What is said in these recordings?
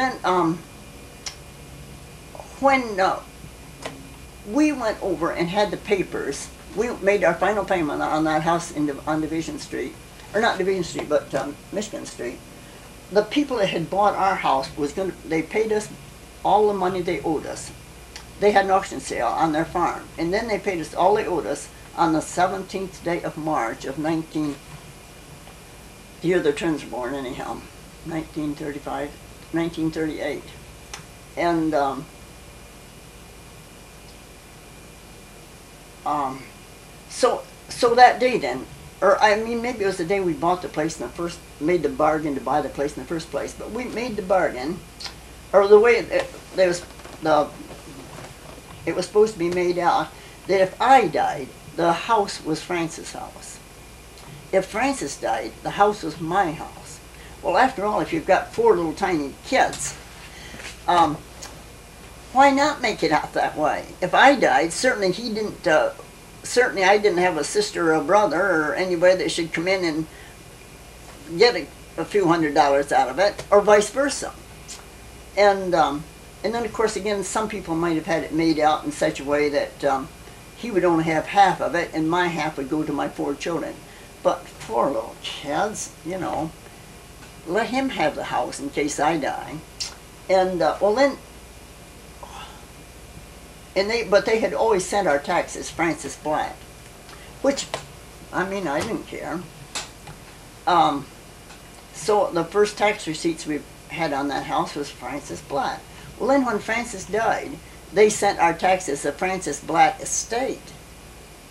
then um, when uh, we went over and had the papers, we made our final payment on that house in, on Division Street, or not Division Street, but um, Michigan Street. The people that had bought our house was going to, they paid us all the money they owed us. They had an auction sale on their farm, and then they paid us all they owed us on the 17th day of March of 19, the year the twins were born anyhow, 1935, 1938. And um, um, so so that day then, or I mean maybe it was the day we bought the place in the first, made the bargain to buy the place in the first place, but we made the bargain, or the way it, there was the, it was supposed to be made out that if I died, the house was Francis' house. If Francis died, the house was my house. Well, after all, if you've got four little tiny kids, um, why not make it out that way? If I died, certainly he didn't. Uh, certainly, I didn't have a sister or a brother or anybody that should come in and get a, a few hundred dollars out of it, or vice versa. And um, and then, of course, again, some people might have had it made out in such a way that um, he would only have half of it, and my half would go to my four children. But four little kids, you know, let him have the house in case I die. And uh, well, then and they but they had always sent our taxes Francis Blatt, which I mean I didn't care. Um, so the first tax receipts we had on that house was Francis Blatt. Well, then when Francis died, they sent our taxes to Francis Blatt Estate.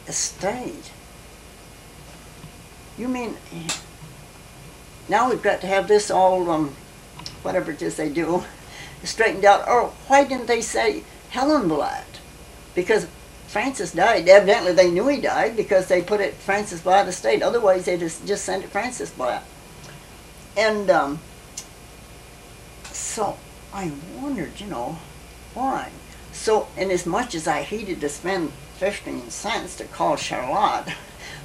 Estate. You mean now we've got to have this all um, whatever it is they do straightened out? Or why didn't they say Helen Blatt? because Francis died. Evidently, they knew he died because they put it Francis Blatt Estate. Otherwise, they just just sent it Francis Blatt. And um, so I wondered, you know, why. So, and as much as I hated to spend fifteen cents to call Charlotte,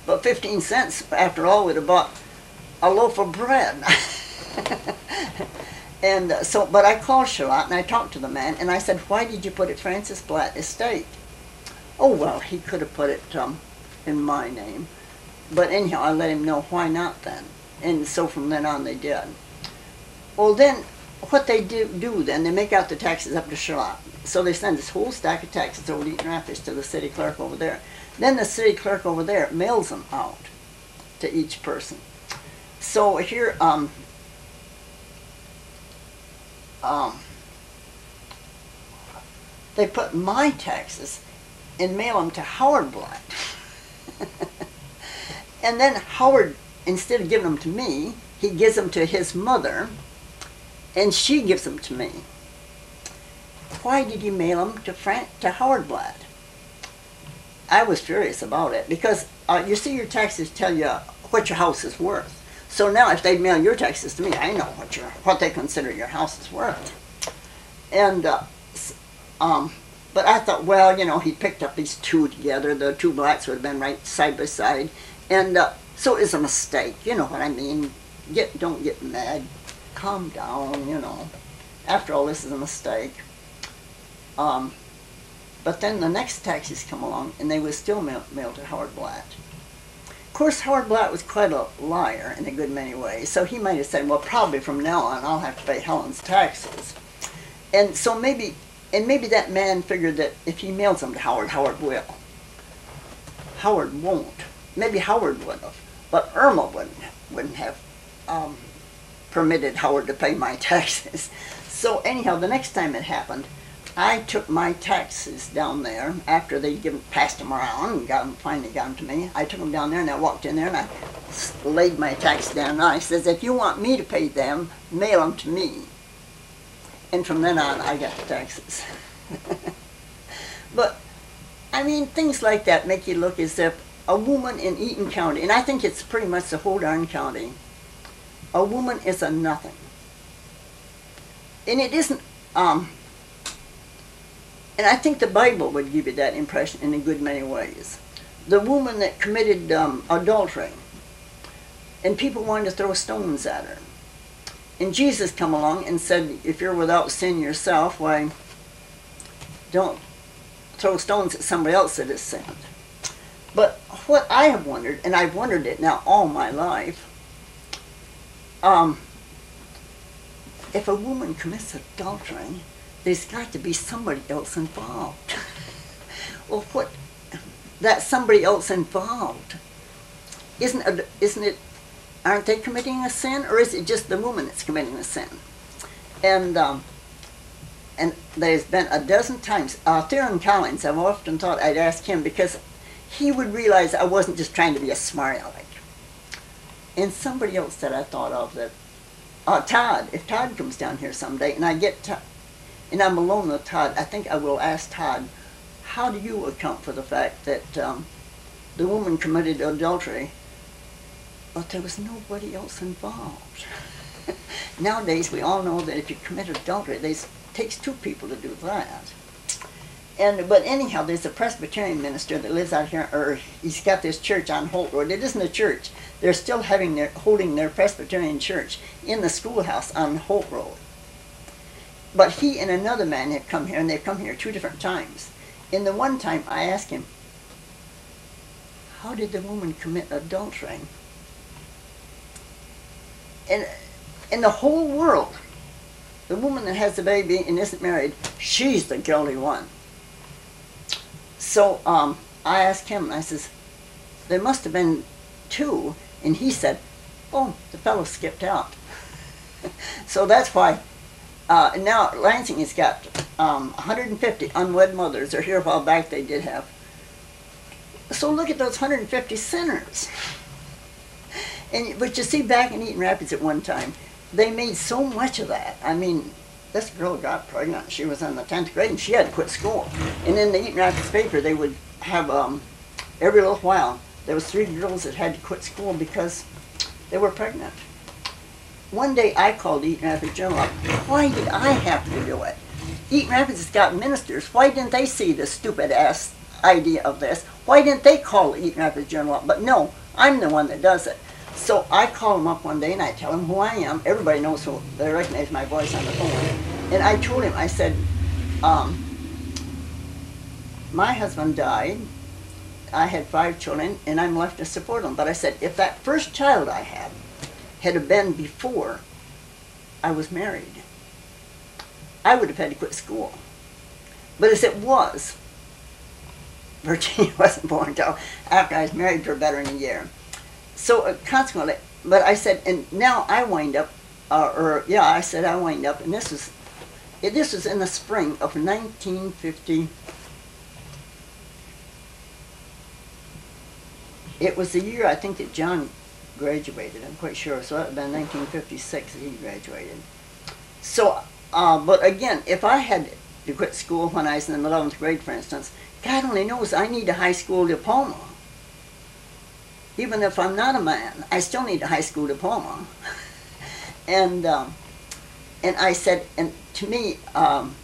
but fifteen cents, after all, would have bought a loaf of bread. and uh, so, but I called Charlotte and I talked to the man and I said, why did you put it Francis Blatt Estate? Oh, well, he could have put it um, in my name. But anyhow, I let him know why not then. And so from then on they did. Well, then, what they do, do then, they make out the taxes up to Charlotte. So they send this whole stack of taxes over to Eaton Rapids to the city clerk over there. Then the city clerk over there mails them out to each person. So here, um, um, they put my taxes and mail them to Howard Blatt. and then Howard, instead of giving them to me, he gives them to his mother, and she gives them to me. Why did he mail them to Frank to Howard Blatt? I was furious about it because uh, you see, your taxes tell you what your house is worth. So now, if they mail your taxes to me, I know what your what they consider your house is worth. And uh, um, but I thought, well, you know, he picked up these two together. The two Blatts would have been right side by side, and uh, so it's a mistake. You know what I mean? Get don't get mad. Calm down. You know. After all, this is a mistake. Um, but then the next taxis come along, and they were still mailed, to Howard Blatt. Of course, Howard Blatt was quite a liar in a good many ways, so he might have said, well, probably from now on I'll have to pay Helen's taxes. And so maybe, and maybe that man figured that if he mails them to Howard, Howard will. Howard won't. Maybe Howard would have, but Irma wouldn't, wouldn't have um, permitted Howard to pay my taxes. So anyhow, the next time it happened, I took my taxes down there after they'd given passed them around and got them finally got them to me. I took them down there and I walked in there and I laid my taxes down and I says, if you want me to pay them, mail them to me. And from then on, I got the taxes. but I mean, things like that make you look as if a woman in Eaton County, and I think it's pretty much the whole darn county, a woman is a nothing. And it isn't. Um, and I think the Bible would give you that impression in a good many ways. The woman that committed um, adultery, and people wanted to throw stones at her. And Jesus come along and said, if you're without sin yourself, why don't throw stones at somebody else that has sinned. But what I have wondered, and I've wondered it now all my life, um, if a woman commits adultery, there's got to be somebody else involved. well, what? That somebody else involved isn't isn't it? Aren't they committing a sin, or is it just the woman that's committing a sin? And um, and there's been a dozen times. Uh, Theron Collins, I've often thought I'd ask him because he would realize I wasn't just trying to be a smart aleck. And somebody else that I thought of that, uh, Todd, if Todd comes down here someday and I get, to, and I'm alone with Todd, I think I will ask Todd, how do you account for the fact that um, the woman committed adultery, but there was nobody else involved? Nowadays, we all know that if you commit adultery, it takes two people to do that. And but anyhow, there's a Presbyterian minister that lives out here, or he's got this church on Holt Road. It isn't a church; they're still having their holding their Presbyterian church in the schoolhouse on Holt Road. But he and another man have come here, and they've come here two different times. In the one time, I asked him, "How did the woman commit adultery?" And in the whole world, the woman that has the baby and isn't married, she's the guilty one. So um, I asked him, I says, there must have been two. And he said, oh, the fellow skipped out. so that's why uh, now Lansing has got um, 150 unwed mothers, or here a while back they did have. So look at those 150 sinners. And but you see, back in Eaton Rapids at one time, they made so much of that. I mean, this girl got pregnant. She was in the 10th grade and she had to quit school. And in the Eaton Rapids paper, they would have, um, every little while, there was three girls that had to quit school because they were pregnant. One day I called Eaton Rapids up. Why did I have to do it? Eaton Rapids has got ministers. Why didn't they see the stupid ass idea of this? Why didn't they call Eaton Rapids up? But no, I'm the one that does it. So I call him up one day and I tell him who I am. Everybody knows who, they recognize my voice on the phone. And I told him, I said, um, my husband died. I had five children and I'm left to support them. But I said, if that first child I had had have been before I was married, I would have had to quit school. But as it was, Virginia wasn't born until after I was married for better than a year so uh, consequently, but I said, and now I wind up, uh, or yeah, I said I wind up, and this was, this was in the spring of 1950. It was the year I think that John graduated. I'm quite sure. So that would have been 1956 that he graduated. So, uh, but again, if I had to quit school when I was in the 11th grade, for instance, God only knows I need a high school diploma even if I'm not a man, I still need a high school diploma. and um, and I said, and to me, um,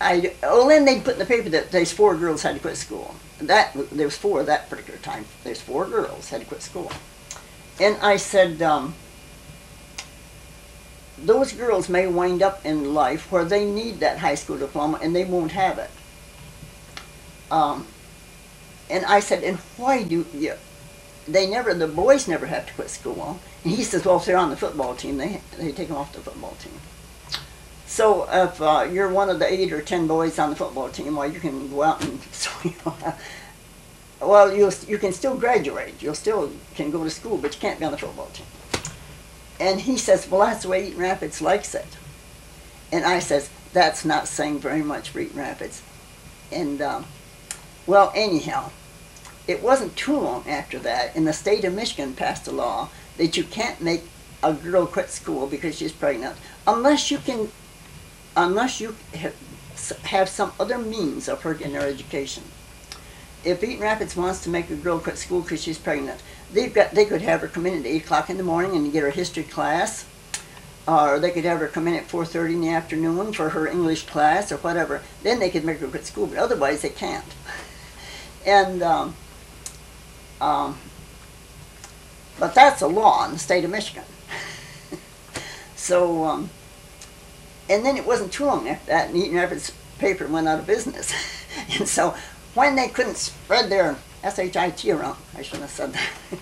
I well then they put in the paper that these four girls had to quit school. That there was four that particular time. There's four girls had to quit school, and I said. Um, those girls may wind up in life where they need that high school diploma and they won't have it. Um, and I said, and why do you? They never, the boys never have to quit school. And he says, well, if they're on the football team, they they take them off the football team. So if uh, you're one of the eight or ten boys on the football team, well, you can go out and so you know, well, you you can still graduate. You still can go to school, but you can't be on the football team. And he says, well, that's the way Eaton Rapids likes it. And I says, that's not saying very much for Eaton Rapids. And um, well, anyhow, it wasn't too long after that, and the state of Michigan passed a law that you can't make a girl quit school because she's pregnant unless you can, unless you have, some other means of her getting her education. If Eaton Rapids wants to make a girl quit school because she's pregnant, they've got they could have her come in at eight o'clock in the morning and get her history class, or they could have her come in at four thirty in the afternoon for her English class or whatever. Then they could make her quit school, but otherwise they can't. And, um, um, but that's a law in the state of Michigan. So, um, and then it wasn't too long after that, and Eaton Rapids paper went out of business. and so, when they couldn't spread their S-H-I-T around, I shouldn't have said that.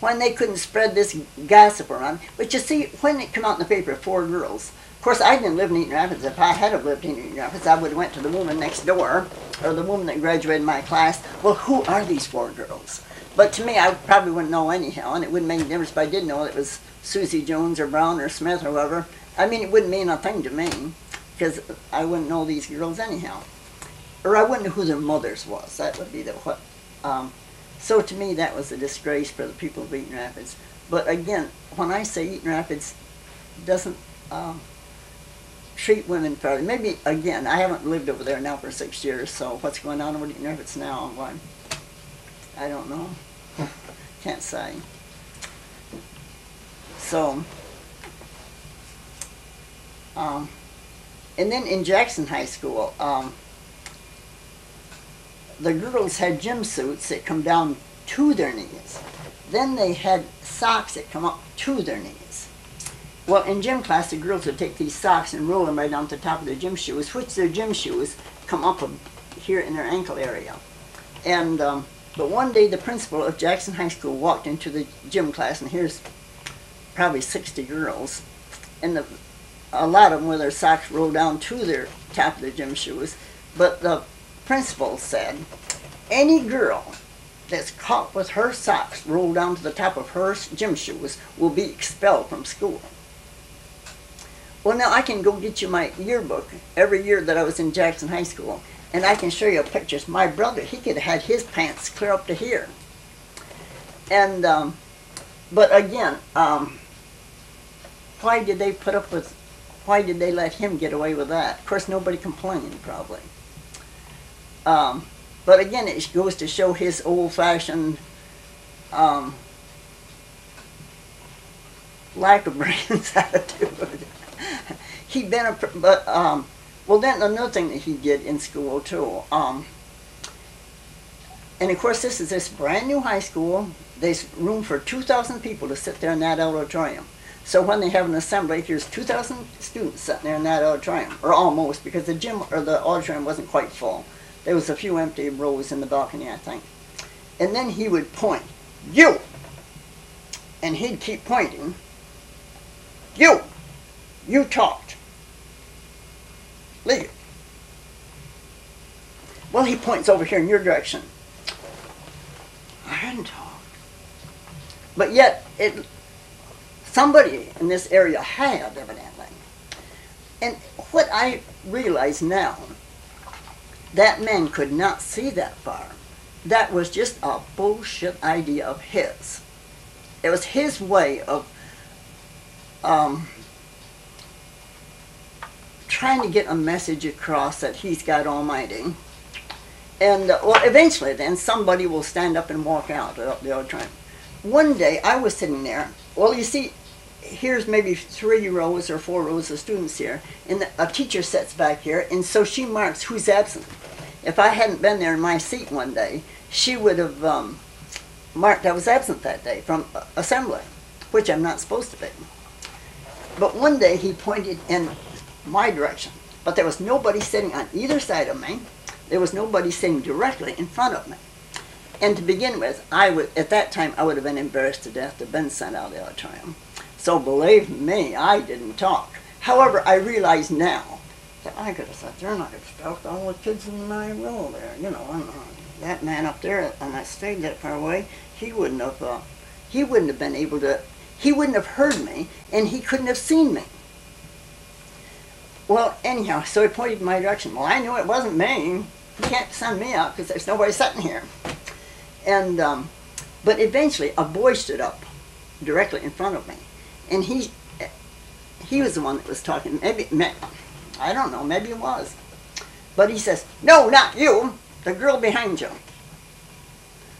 when they couldn't spread this gossip around, but you see, when it came out in the paper, four girls, of course, I didn't live in Eaton Rapids. If I had lived in Eaton Rapids, I would have went to the woman next door, or the woman that graduated my class. Well, who are these four girls? But to me, I probably wouldn't know anyhow, and it wouldn't make any difference if I did know it was Susie Jones or Brown or Smith or whoever. I mean, it wouldn't mean a thing to me, because I wouldn't know these girls anyhow. Or I wouldn't know who their mothers was. That would be the what. Um, so to me, that was a disgrace for the people of Eaton Rapids. But again, when I say Eaton Rapids doesn't um, treat women fairly. Maybe again, I haven't lived over there now for six years, so what's going on over there if it's now? Why? I don't know. Can't say. So, um, and then in Jackson High School, um, the girls had gym suits that come down to their knees. Then they had socks that come up to their knees. Well, in gym class, the girls would take these socks and roll them right down to the top of their gym shoes, which their gym shoes come up here in their ankle area. And um, but one day, the principal of Jackson High School walked into the gym class, and here's probably 60 girls, and the, a lot of them with their socks rolled down to their top of their gym shoes. But the principal said, any girl that's caught with her socks rolled down to the top of her gym shoes will be expelled from school. Well, now I can go get you my yearbook every year that I was in Jackson High School, and I can show you pictures. My brother, he could have had his pants clear up to here. And, um, but again, um, why did they put up with, why did they let him get away with that? Of course, nobody complained, probably. Um, but again, it goes to show his old-fashioned um, lack of brains attitude he'd been a, but, um, well then another thing that he did in school too, um, and of course this is this brand new high school, there's room for 2,000 people to sit there in that auditorium. So when they have an assembly, here's 2,000 students sitting there in that auditorium, or almost, because the gym or the auditorium wasn't quite full. There was a few empty rows in the balcony, I think. And then he would point, you! And he'd keep pointing, you! You talked. Leave it. Well, he points over here in your direction. I hadn't talked. But yet, it, somebody in this area had, evidently. And what I realize now, that man could not see that far. That was just a bullshit idea of his. It was his way of um, trying to get a message across that he's God Almighty. And uh, well, eventually, then somebody will stand up and walk out the auditorium. One day, I was sitting there. Well, you see, here's maybe three rows or four rows of students here, and the, a teacher sits back here, and so she marks who's absent. If I hadn't been there in my seat one day, she would have um, marked I was absent that day from assembly, which I'm not supposed to be. But one day he pointed, in my direction. But there was nobody sitting on either side of me. There was nobody sitting directly in front of me. And to begin with, I would at that time I would have been embarrassed to death to have been sent out of the auditorium. So believe me, I didn't talk. However, I realize now that I could have sat there said, they're not expelled all the kids in my row there. You know, and, uh, that man up there, and I stayed that far away, he wouldn't have, uh, he wouldn't have been able to, he wouldn't have heard me, and he couldn't have seen me. Well, anyhow, so he pointed in my direction. Well, I knew it wasn't me. He can't send me out because there's nobody sitting here. And, um, but eventually a boy stood up directly in front of me. And he, he was the one that was talking. Maybe, I don't know, maybe it was. But he says, no, not you, the girl behind you.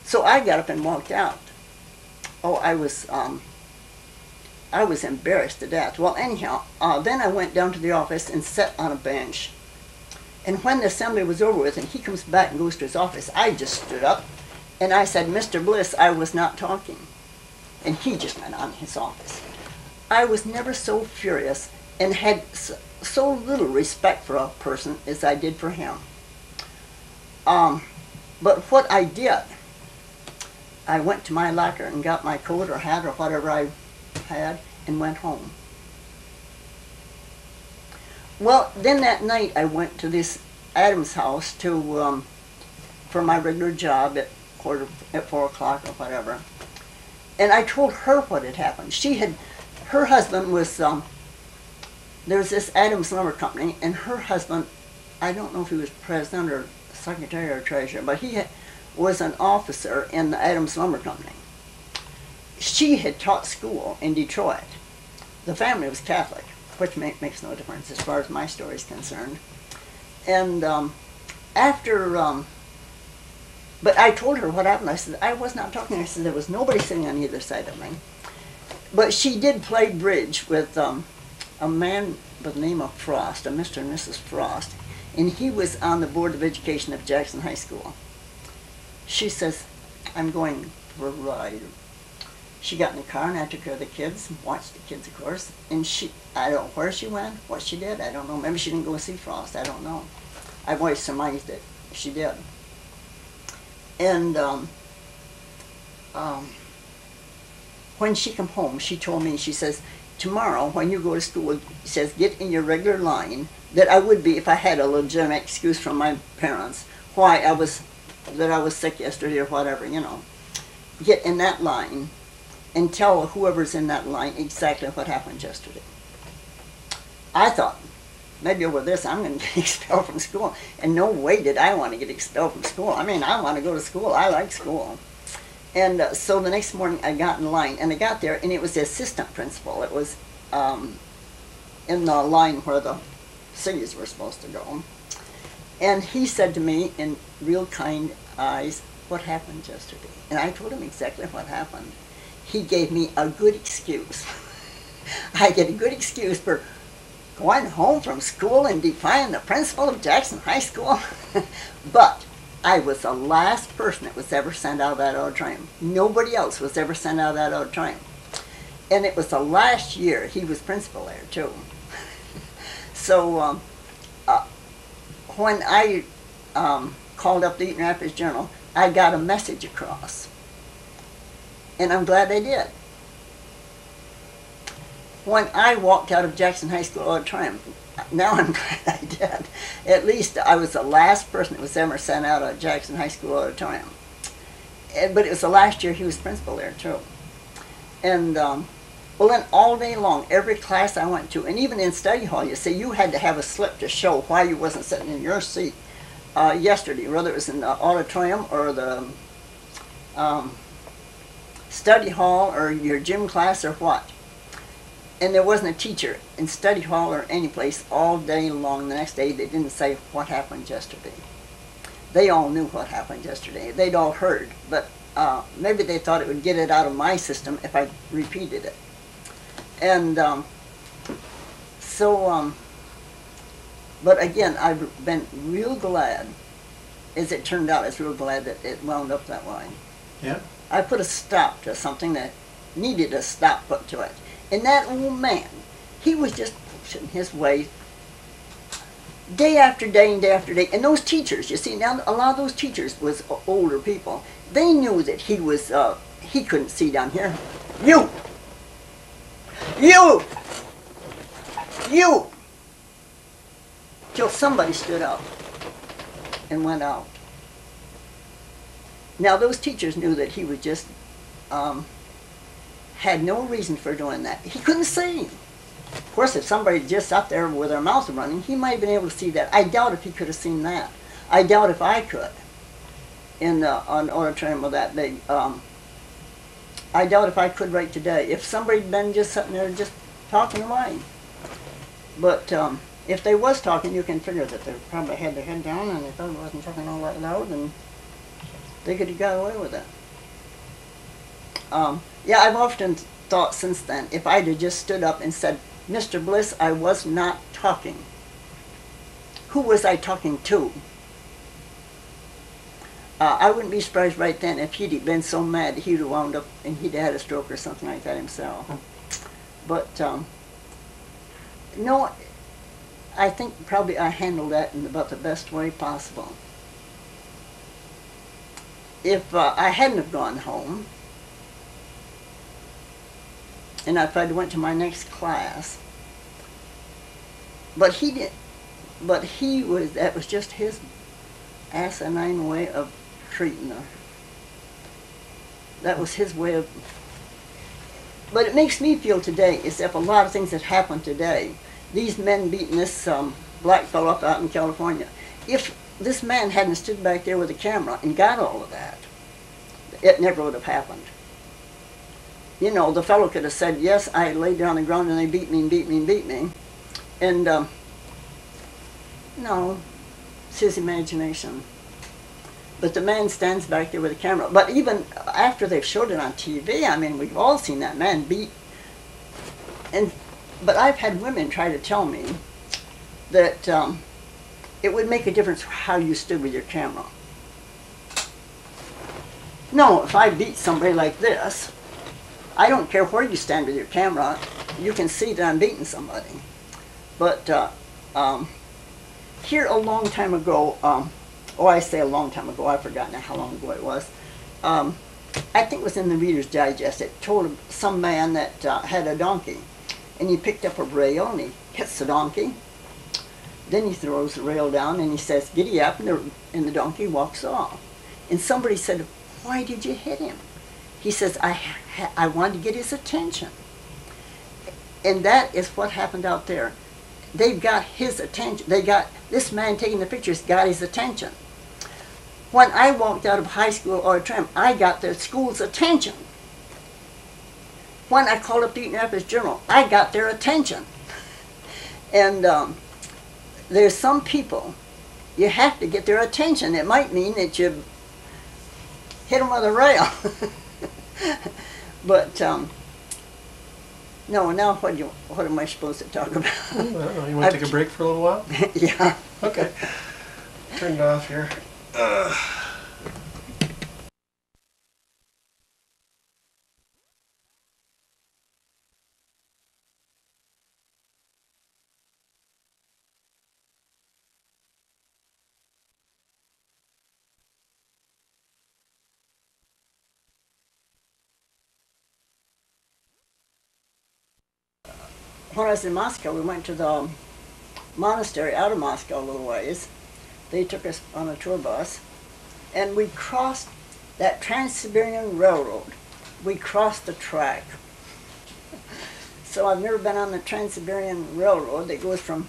So I got up and walked out. Oh, I was, um, I was embarrassed to death. Well, anyhow, uh, then I went down to the office and sat on a bench. And when the assembly was over with and he comes back and goes to his office, I just stood up and I said, Mr. Bliss, I was not talking. And he just went on his office. I was never so furious and had so little respect for a person as I did for him. Um, but what I did, I went to my locker and got my coat or hat or whatever I had and went home. Well, then that night I went to this Adams house to um, for my regular job at quarter at four o'clock or whatever, and I told her what had happened. She had, her husband was um, there was this Adams Lumber Company, and her husband, I don't know if he was president or secretary or treasurer, but he had, was an officer in the Adams Lumber Company. She had taught school in Detroit. The family was Catholic, which make, makes no difference as far as my story is concerned. And um, after, um, but I told her what happened. I said, I was not talking. I said, there was nobody sitting on either side of me. But she did play bridge with um, a man by the name of Frost, a Mr. and Mrs. Frost, and he was on the Board of Education of Jackson High School. She says, I'm going for a ride. She got in the car and I took care of the kids, watched the kids, of course, and she, I don't know where she went, what she did, I don't know. Maybe she didn't go see Frost, I don't know. I've always surmised it. She did. And um, um, when she come home, she told me, she says, tomorrow when you go to school, she says, get in your regular line that I would be if I had a legitimate excuse from my parents why I was, that I was sick yesterday or whatever, you know. Get in that line and tell whoever's in that line exactly what happened yesterday. I thought, maybe over this I'm going to get expelled from school. And no way did I want to get expelled from school. I mean, I want to go to school. I like school. And uh, so the next morning I got in line, and I got there, and it was the assistant principal. It was um, in the line where the seniors were supposed to go. And he said to me in real kind eyes, what happened yesterday? And I told him exactly what happened. He gave me a good excuse. I get a good excuse for going home from school and defying the principal of Jackson High School. but I was the last person that was ever sent out of that auditorium. Nobody else was ever sent out of that auditorium. And it was the last year he was principal there, too. so um, uh, when I um, called up the Eaton Rapids Journal, I got a message across. And I'm glad I did. When I walked out of Jackson High School auditorium, now I'm glad I did. At least I was the last person that was ever sent out of Jackson High School auditorium. And, but it was the last year he was principal there too. And um, well, then all day long, every class I went to, and even in study hall, you see, you had to have a slip to show why you wasn't sitting in your seat uh, yesterday, whether it was in the auditorium or the um, study hall or your gym class or what and there wasn't a teacher in study hall or any place all day long. The next day they didn't say what happened yesterday. They all knew what happened yesterday. They'd all heard but uh, maybe they thought it would get it out of my system if i repeated it. And um, so um, but again i've been real glad as it turned out i was real glad that it wound up that way. Yeah. i put a stop to something that needed a stop put to it and that old man, he was just pushing his way day after day and day after day. And those teachers, you see, now a lot of those teachers was older people. They knew that he was, uh, he couldn't see down here. You! You! You! Till somebody stood up and went out. Now those teachers knew that he was just, um, had no reason for doing that. He couldn't see. Of course, if somebody just sat there with their mouth running, he might have been able to see that. I doubt if he could have seen that. I doubt if I could in the, an auditorium that big. Um, I doubt if I could right today. If somebody had been just sitting there just talking away. But um, if they was talking, you can figure that they probably had their head down and they thought it wasn't talking all that loud and they could have got away with it. Um, yeah, I've often thought since then, if I'd have just stood up and said, Mr. Bliss, I was not talking. Who was I talking to? Uh, I wouldn't be surprised right then if he'd have been so mad he'd have wound up and he'd have had a stroke or something like that himself. But um, no, I think probably I handled that in about the best way possible. If uh, I hadn't have gone home, and if I'd went to my next class, but he did, but he was that was just his asinine way of treating her. That was his way of. But it makes me feel today as if a lot of things that happen today, these men beating this um, black fellow up out in California, if this man hadn't stood back there with a camera and got all of that, it never would have happened. You know, the fellow could have said, yes, I laid down on the ground and they beat me and beat me and beat me. And, um, no, it's his imagination. But the man stands back there with a camera. But even after they've showed it on TV, I mean, we've all seen that man beat. And, but I've had women try to tell me that um, it would make a difference how you stood with your camera. No, if I beat somebody like this, I don't care where you stand with your camera, you can see that I'm beating somebody. But uh, um, here a long time ago, um, oh, I say a long time ago, I've forgotten how long ago it was. Um, I think it was in the Reader's Digest. It told some man that uh, had a donkey, and he picked up a rail and he hits the donkey. Then he throws the rail down and he says, "Giddy up!" and the, and the donkey walks off. And somebody said, "Why did you hit him?" He says, "I I wanted to get his attention." And that is what happened out there. They've got his attention. They got this man taking the pictures got his attention. When I walked out of high school or a auditorium, I got the school's attention. When I called up the Rapids Journal, I got their attention. And um, there's some people, you have to get their attention. It might mean that you hit them with a rail. but um, no, now what do you, what am I supposed to talk about? I don't know. You want to take a break for a little while? yeah. Okay. Turn it off here. Ugh. When I was in Moscow, we went to the monastery out of Moscow a little ways. They took us on a tour bus, and we crossed that Trans-Siberian Railroad. We crossed the track. so I've never been on the Trans-Siberian Railroad that goes from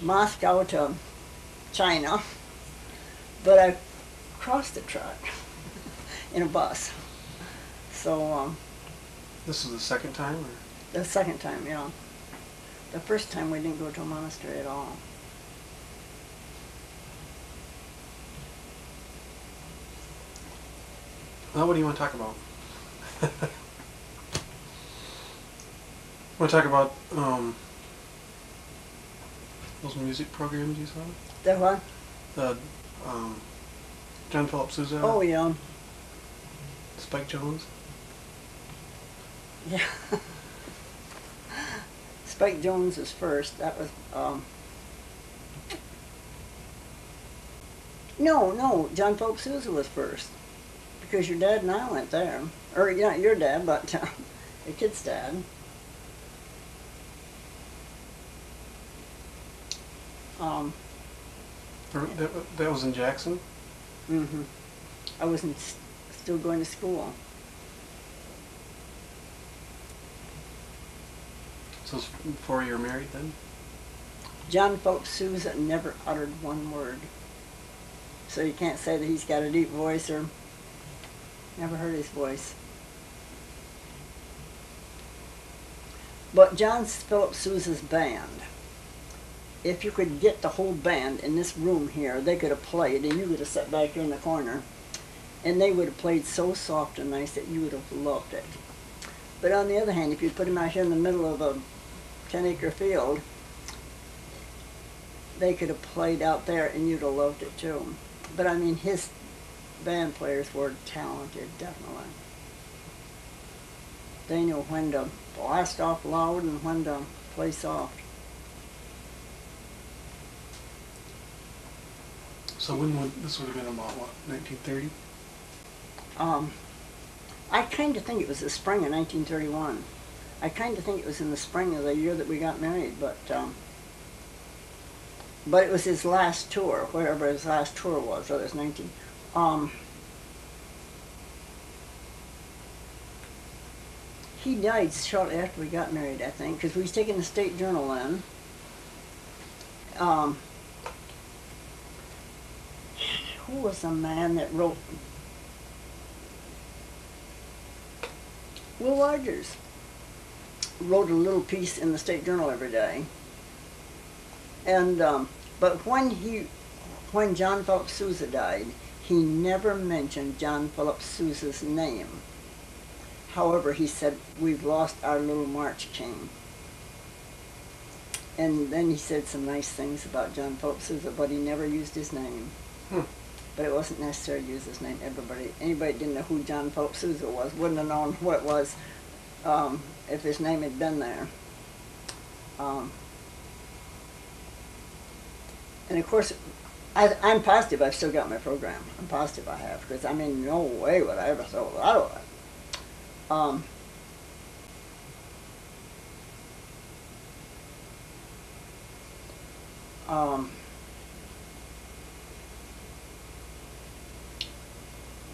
Moscow to China, but I crossed the track in a bus. So um, This is the second time? Or? The second time, yeah. The first time we didn't go to a monastery at all. Well, what do you want to talk about? I want to talk about um, those music programs you saw? The what? The um, John Philip Sousa, Oh yeah, Spike Jones. yeah. Spike Jones was first. That was um. No, no, John Pope Sousa was first, because your dad and I went there, or not your dad, but uh, your kid's dad. Um. That, that was in Jackson. hmm I wasn't still going to school. So it's before you were married then? John Pope Sousa never uttered one word. So you can't say that he's got a deep voice or never heard his voice. But John Philip Sousa's band, if you could get the whole band in this room here, they could have played and you would have sat back here in the corner and they would have played so soft and nice that you would have loved it. But on the other hand, if you put them out here in the middle of a 10 acre field, they could have played out there and you'd have loved it too. But I mean, his band players were talented, definitely. They knew when to blast off loud and when to play soft. So when would, this would have been about what, nineteen thirty? Um, I kind of think it was the spring of 1931. I kind of think it was in the spring of the year that we got married, but um, but it was his last tour, wherever his last tour was, whether it's 19. Um, he died shortly after we got married, I think, because we was taking the state journal then. Um, who was the man that wrote Will Rogers wrote a little piece in the State Journal every day. And um, but when he, when John Philip Sousa died, he never mentioned John Philip Sousa's name. However, he said we've lost our little March King. And then he said some nice things about John Philip Sousa, but he never used his name. Hmm. But it wasn't necessary to use his name. Everybody, anybody didn't know who John Philip Sousa was, wouldn't have known who it was um, if his name had been there. Um, and of course, I, I'm positive I've still got my program. I'm positive I have, because I mean, no way would I ever throw that away. Um, um,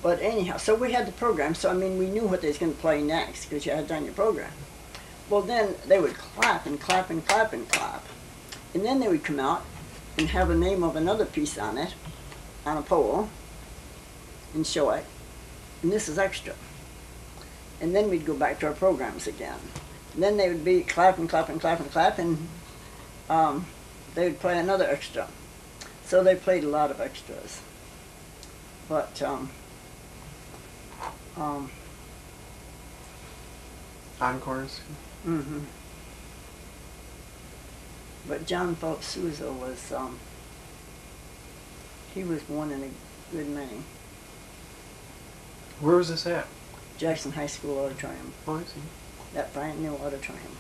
But anyhow, so we had the program, so I mean, we knew what they was going to play next because you had done your program. Well, then they would clap and clap and clap and clap. And then they would come out and have a name of another piece on it, on a pole, and show it. And this is extra. And then we'd go back to our programs again. And then they would be clap and clap and clap and clap, and um, they would play another extra. So they played a lot of extras. But um, um, Encores? hmm But John Philip Sousa was, um, he was one in a good many. Where was this at? Jackson High School Auditorium, Oh, I see. that brand new auditorium.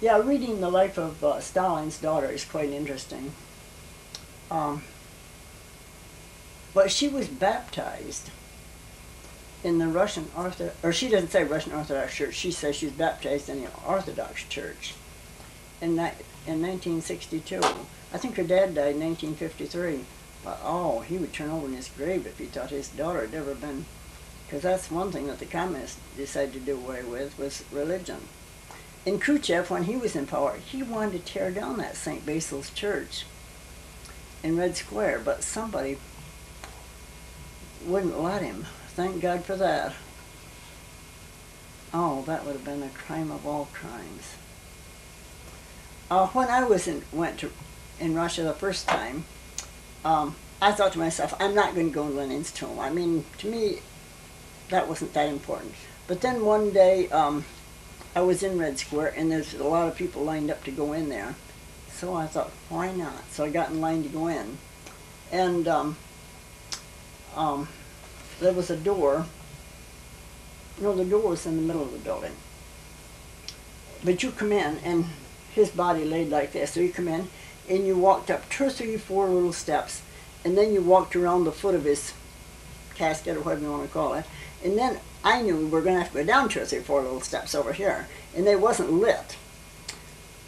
Yeah, reading the life of uh, Stalin's daughter is quite interesting. Um, but she was baptized in the Russian Orthodox, or she doesn't say Russian Orthodox Church. She says she was baptized in the Orthodox Church in ni- in 1962. I think her dad died in 1953. But oh, he would turn over in his grave if he thought his daughter had ever been, because that's one thing that the communists decided to do away with was religion. And Khrushchev, when he was in power, he wanted to tear down that St. Basil's Church in Red Square, but somebody wouldn't let him. Thank God for that. Oh, that would have been a crime of all crimes. Uh, when I was in, went to in Russia the first time, um, I thought to myself, I'm not going to go in Lenin's tomb. I mean, to me, that wasn't that important. But then one day, um, I was in Red Square, and there's a lot of people lined up to go in there. So I thought, why not? So I got in line to go in, and um, um, there was a door. No, the door was in the middle of the building. But you come in, and his body laid like this. So you come in, and you walked up two three, four little steps, and then you walked around the foot of his casket, or whatever you want to call it. And then I knew we were going to have to go down two or three, four little steps over here, and they wasn't lit.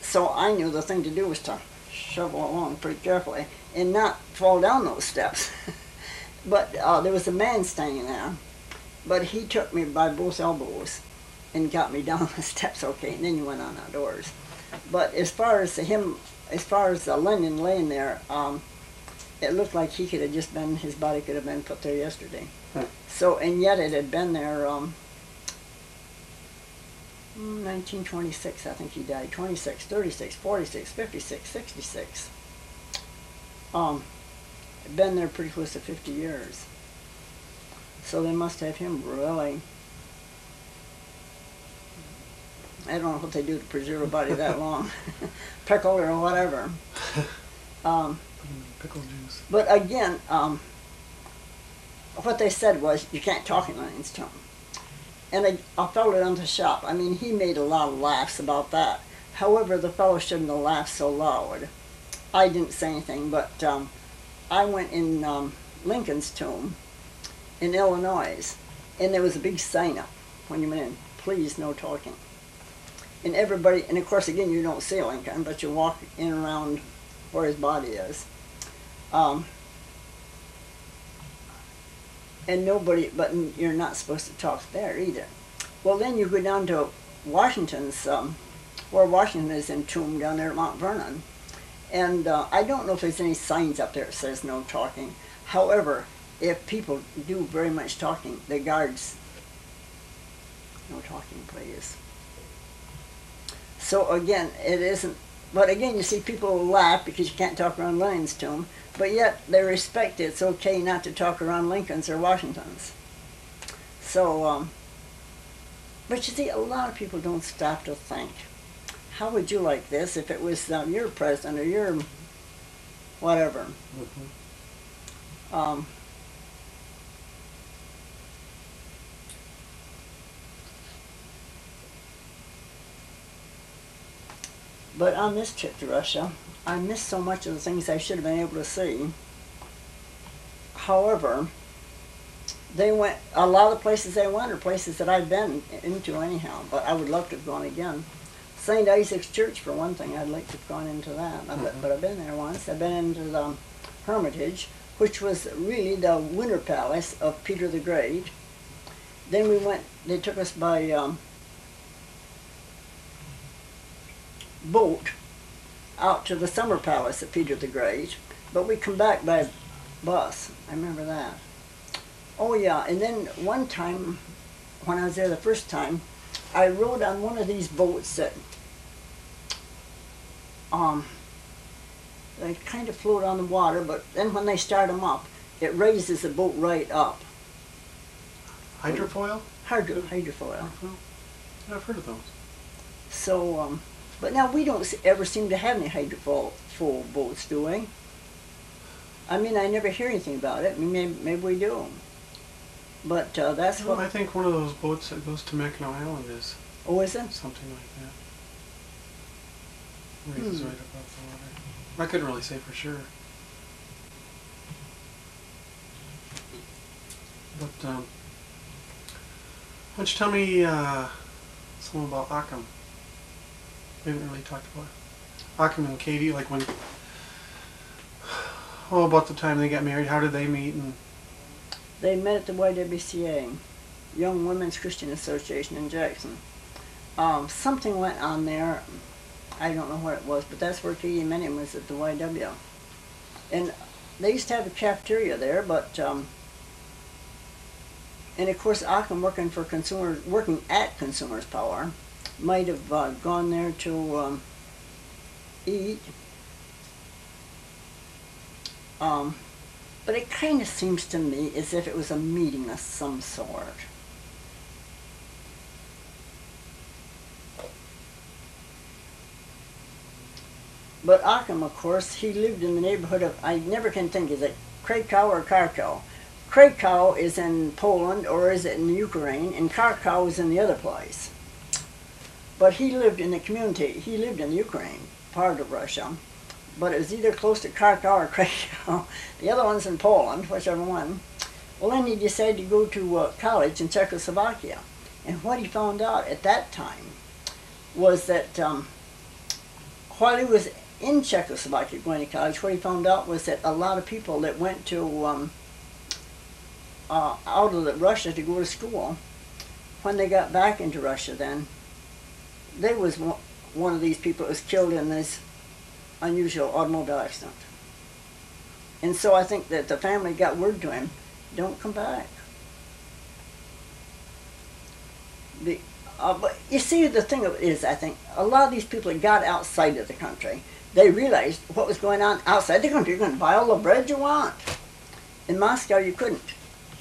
So I knew the thing to do was to shovel along pretty carefully and not fall down those steps. but uh, there was a man standing there, but he took me by both elbows and got me down the steps okay, and then you went on outdoors. But as far as him, as far as the Lenin laying there, um, it looked like he could have just been, his body could have been put there yesterday. Hmm. So, and yet it had been there, um, mm, 1926, I think he died, 26, 36, 46, 56, 66. Um, been there pretty close to 50 years. So they must have him really. I don't know what they do to preserve a body that long, pickled or whatever. Um, Put them in pickle juice. But again, um, what they said was you can't talk in Lenin's tomb. And a, a fellow in the shop, I mean, he made a lot of laughs about that. However, the fellow shouldn't have laughed so loud. I didn't say anything, but um, I went in um, Lincoln's tomb in Illinois, and there was a big sign up when you went in, please no talking. And everybody, and of course, again, you don't see Lincoln, but you walk in around where his body is. Um, and nobody, but you're not supposed to talk there either. Well, then you go down to Washington's, um, where Washington is entombed down there at Mount Vernon. And uh, I don't know if there's any signs up there that says no talking. However, if people do very much talking, the guards, no talking, please. So again, it isn't, but again, you see people laugh because you can't talk around Lenin's tomb, but yet they respect it. It's okay not to talk around Lincoln's or Washington's. So, um, but you see, a lot of people don't stop to think. How would you like this if it was um, your president or your whatever? Mm-hmm. Um, but on this trip to Russia, I missed so much of the things I should have been able to see. However, they went a lot of the places they went are places that I've been into anyhow. But I would love to have gone again. St. Isaac's Church, for one thing, I'd like to have gone into that. Bet- Mhm. But I've been there once. I've been into the Hermitage, which was really the winter palace of Peter the Great. Then we went. They took us by um, boat out to the summer palace of Peter the Great, but we come back by bus. I remember that. Oh yeah, and then one time when I was there the first time, I rode on one of these boats that um they kind of float on the water, but then when they start them up, it raises the boat right up. Hydrofoil? Hydro, hydrofoil. I've heard of those. So, um, but now we don't ever seem to have any hydrofoil boats, do we? I mean, I never hear anything about it. I mean, maybe, maybe we do. But uh, that's Well, I think one of those boats that goes to Mackinac Island is Oh, is it? something like that. Raises Hmm. right above the water. I couldn't really say for sure. But, um, why don't you tell me uh, something about Occam? We haven't really talked about Occam and Katie, like when, oh, about the time they got married, how did they meet and They met at the YWCA, Young Women's Christian Association in Jackson. Um, something went on there. I don't know what it was, but that's where Katie met him was at the YW. And they used to have a cafeteria there, but um, and of course Occam working for consumer working at Consumers Power might have uh, gone there to um, eat. Um, but it kind of seems to me as if it was a meeting of some sort. But Occam, of course, he lived in the neighborhood of, I never can think, is it Krakow or Kharkov? Krakow is in Poland or is it in Ukraine, and Kharkov is in the other place. But he lived in the community, he lived in Ukraine, part of Russia, but it was either close to Kharkov or Krakow. The other one's in Poland, whichever one. Well, then he decided to go to uh, college in Czechoslovakia. And what he found out at that time was that um, while he was in Czechoslovakia going to college, what he found out was that a lot of people that went to um, uh, out of Russia to go to school, when they got back into Russia, then they was one, of these people that was killed in this unusual automobile accident. And so I think that the family got word to him, don't come back. The, uh, but you see, the thing of it is, I think, a lot of these people that got outside of the country, they realized what was going on outside the country. Going to buy all the bread you want. In Moscow, you couldn't.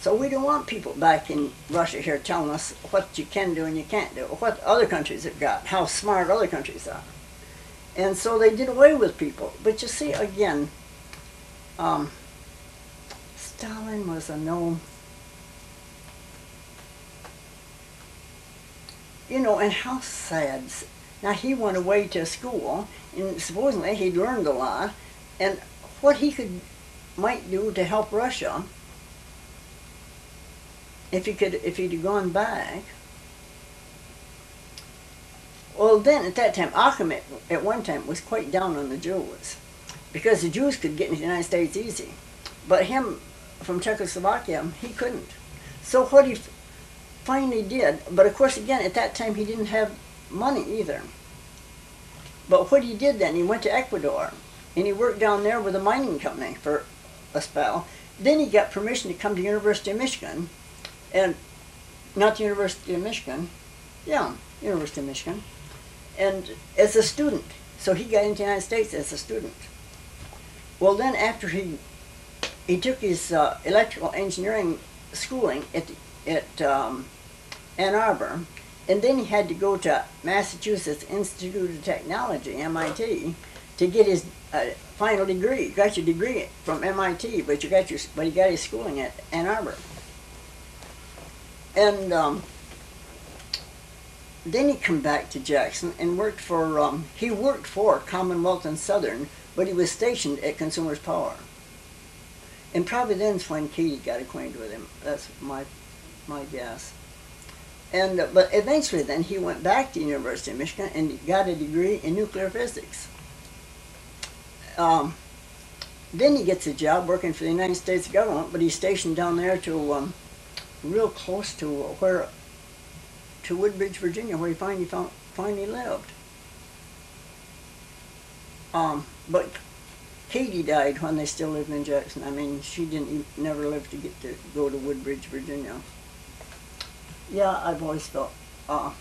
So we don't want people back in Russia here telling us what you can do and you can't do, what other countries have got, how smart other countries are. And so they did away with people. But you see, again, Um, Stalin was a no. You know, and how sad. Now he went away to school, and supposedly he'd learned a lot, and what he could might do to help Russia if he could if he'd gone back. Well, then at that time, Achim at, at one time was quite down on the Jews because the Jews could get into the United States easy, but him from Czechoslovakia he couldn't. So what he finally did, but of course again at that time he didn't have money either. But what he did then, he went to Ecuador and he worked down there with a mining company for a spell. Then he got permission to come to University of Michigan, and not the University of Michigan, yeah, University of Michigan, and as a student. So he got into the United States as a student. Well, then after he he took his uh, electrical engineering schooling at at um, Ann Arbor, and then he had to go to Massachusetts Institute of Technology (MIT) to get his uh, final degree. You got your degree from MIT, but you got your but he got his schooling at Ann Arbor. And um, then he come back to Jackson and worked for um, he worked for Commonwealth and Southern, but he was stationed at Consumers Power. And probably then's when Katie got acquainted with him. That's my my guess. And uh, but eventually, then he went back to University of Michigan and got a degree in nuclear physics. Um, then he gets a job working for the United States government, but he's stationed down there to um, real close to where to Woodbridge, Virginia, where he finally found, finally lived. Um, but Katie died when they still lived in Jackson. I mean, she didn't even, never live to get to go to Woodbridge, Virginia. Yeah, I've always felt. Uh,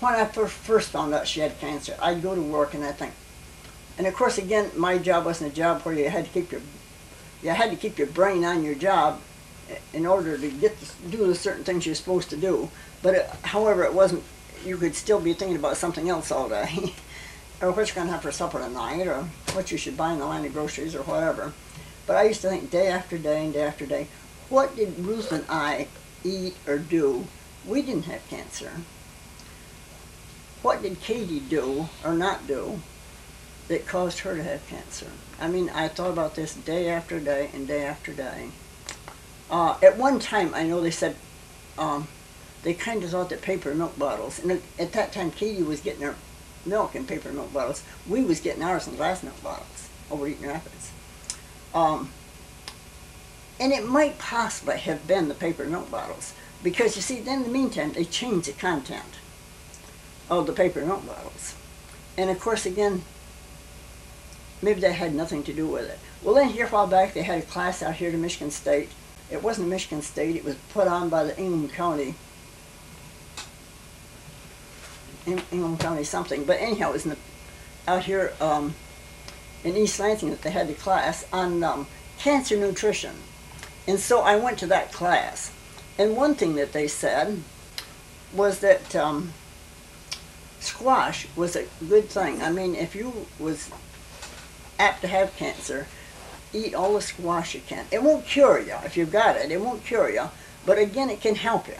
when I first first found out she had cancer, I'd go to work and I think, and of course, again, my job wasn't a job where you had to keep your, you had to keep your brain on your job, in order to get to do the certain things you're supposed to do. But it, however, it wasn't. You could still be thinking about something else all day, or what you're going to have for supper tonight, or what you should buy in the line of groceries, or whatever. But I used to think day after day and day after day, what did Ruth and I eat or do? We didn't have cancer. What did Katie do or not do that caused her to have cancer? I mean, I thought about this day after day and day after day. Uh, at one time, I know they said um, they kind of thought that paper milk bottles, and at that time, Katie was getting her milk in paper milk bottles. We was getting ours in glass milk bottles over Eaton Rapids. Um, and it might possibly have been the paper milk bottles, because you see, then in the meantime, they changed the content of the paper milk bottles. And of course, again, maybe that had nothing to do with it. Well, then here a while back, they had a class out here to Michigan State. It wasn't Michigan State, it was put on by the Ingham County Ingham County something. But anyhow, it was the, out here um, in East Lansing that they had the class on um, cancer nutrition. And so I went to that class. And one thing that they said was that um, squash was a good thing. I mean, if you was apt to have cancer, eat all the squash you can. It won't cure you if you've got it. It won't cure you. But again, it can help you.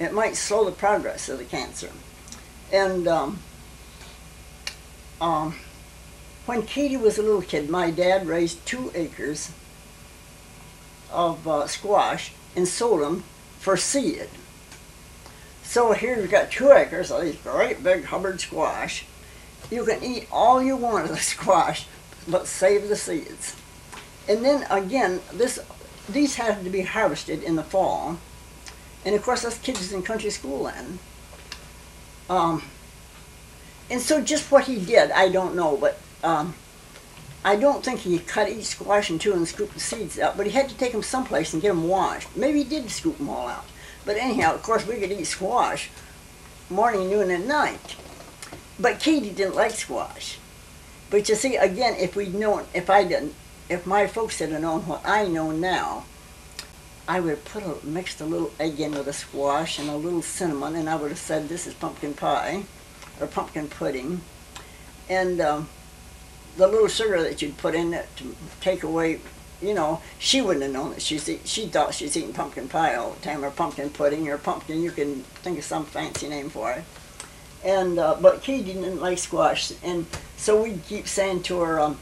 It might slow the progress of the cancer. And um, um, when Katie was a little kid, my dad raised two acres of uh, squash and sold them for seed. So here you've got two acres of these great big Hubbard squash. You can eat all you want of the squash, but save the seeds. And then again, this these had to be harvested in the fall. And of course, us kids in country school then. Um, and so just what he did, I don't know, but um, I don't think he cut each squash in two and scooped the seeds out, but he had to take them someplace and get them washed. Maybe he did scoop them all out. But anyhow, of course, we could eat squash morning, noon, and night. But Katie didn't like squash. But you see, again, if we'd known, if I didn't, if my folks had known what I know now, I would have put a, mixed a little egg in with a squash and a little cinnamon, and I would have said, this is pumpkin pie, or pumpkin pudding. And um, the little sugar that you'd put in it to take away, you know, she wouldn't have known that she's she thought she's eating pumpkin pie all the time or pumpkin pudding or pumpkin. You can think of some fancy name for it. And uh, but Katie didn't like squash, and so we'd keep saying to her, um,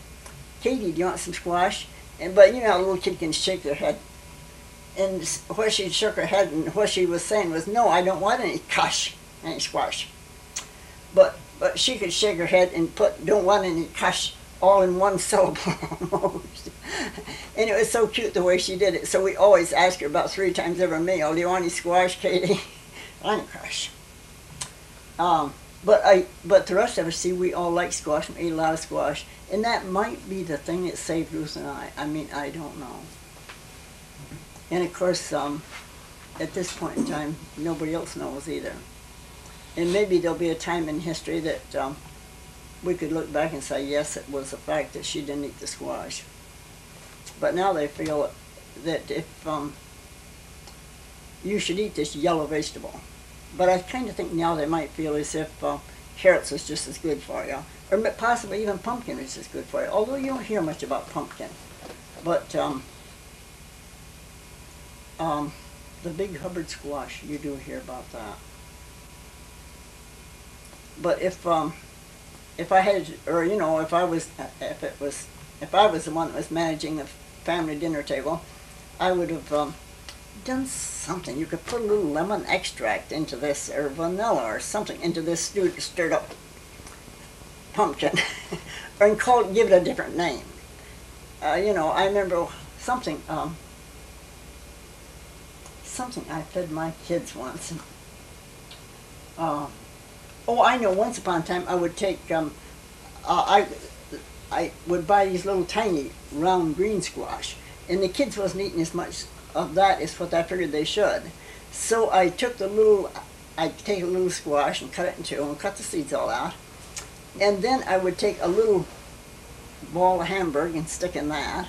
"Katie, do you want some squash?" And but you know, a little kid can shake their head. And what she shook her head, and what she was saying was, "No, I don't want any kush, any squash." But but she could shake her head and put "don't want any kush" all in one syllable almost. and it was so cute the way she did it. So we always ask her about three times every meal, "Do you want any squash, Katie?" I want kush. Um, but I, but the rest of us see we all like squash and eat a lot of squash, and that might be the thing that saved Ruth and I. I mean, I don't know. And of course, um, at this point in time, nobody else knows either. And maybe there'll be a time in history that um, we could look back and say, yes, it was a fact that she didn't eat the squash. But now they feel that if um, you should eat this yellow vegetable, but I kind of think now they might feel as if uh, carrots is just as good for you, or possibly even pumpkin is as good for you. Although you don't hear much about pumpkin, but um, um, the big Hubbard squash, you do hear about that. But if um, if I had, or you know, if I was, if it was, if I was the one that was managing the family dinner table, I would have um, done something. You could put a little lemon extract into this, or vanilla, or something into this stewed, stirred up pumpkin, and call it, give it a different name. Uh, you know, I remember something, um, something I fed my kids once. Uh, oh, I know. Once upon a time, I would take, um, uh, I, I would buy these little tiny round green squash, and the kids wasn't eating as much of that is what I figured they should. So I took the little, I'd take a little squash and cut it in two and cut the seeds all out. And then I would take a little ball of hamburg and stick in that.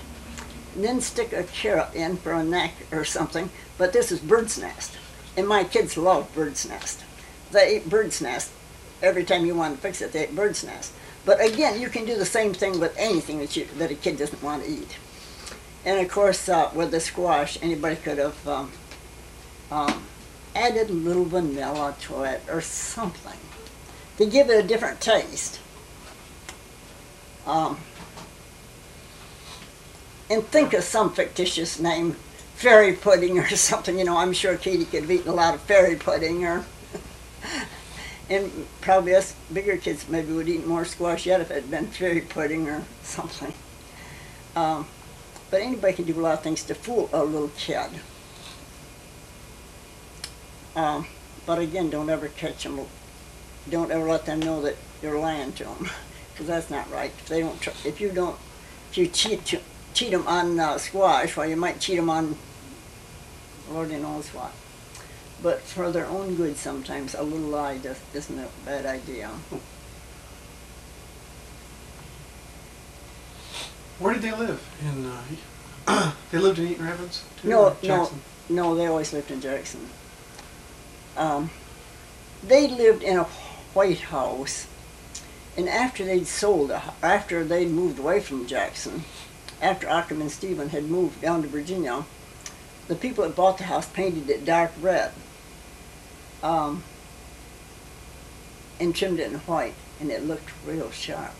And then stick a carrot in for a neck or something. But this is bird's nest. And my kids love bird's nest. They eat bird's nest. Every time you want to fix it, they eat bird's nest. But again, you can do the same thing with anything that you that a kid doesn't want to eat. And of course, uh, with the squash, anybody could have um, um, added a little vanilla to it or something to give it a different taste. Um, and think of some fictitious name, fairy pudding or something. You know, I'm sure Katie could have eaten a lot of fairy pudding or. and probably us bigger kids maybe would eat more squash yet if it had been fairy pudding or something. Um, but anybody can do a lot of things to fool a little kid. Um, but again, don't ever catch them. Don't ever let them know that you're lying to them, because that's not right. If they don't, if you don't, if you cheat cheat them on uh, squash, well, you might cheat them on Lord knows what. But for their own good, sometimes a little lie does, isn't a bad idea. Where did they live? In uh, they lived in Eaton Rapids. Too, No, no, no, they always lived in Jackson. Um, they lived in a White House, and after they'd sold, after they'd moved away from Jackson, after Ackerman and Stephen had moved down to Virginia, the people that bought the house painted it dark red, um, and trimmed it in white, and it looked real sharp.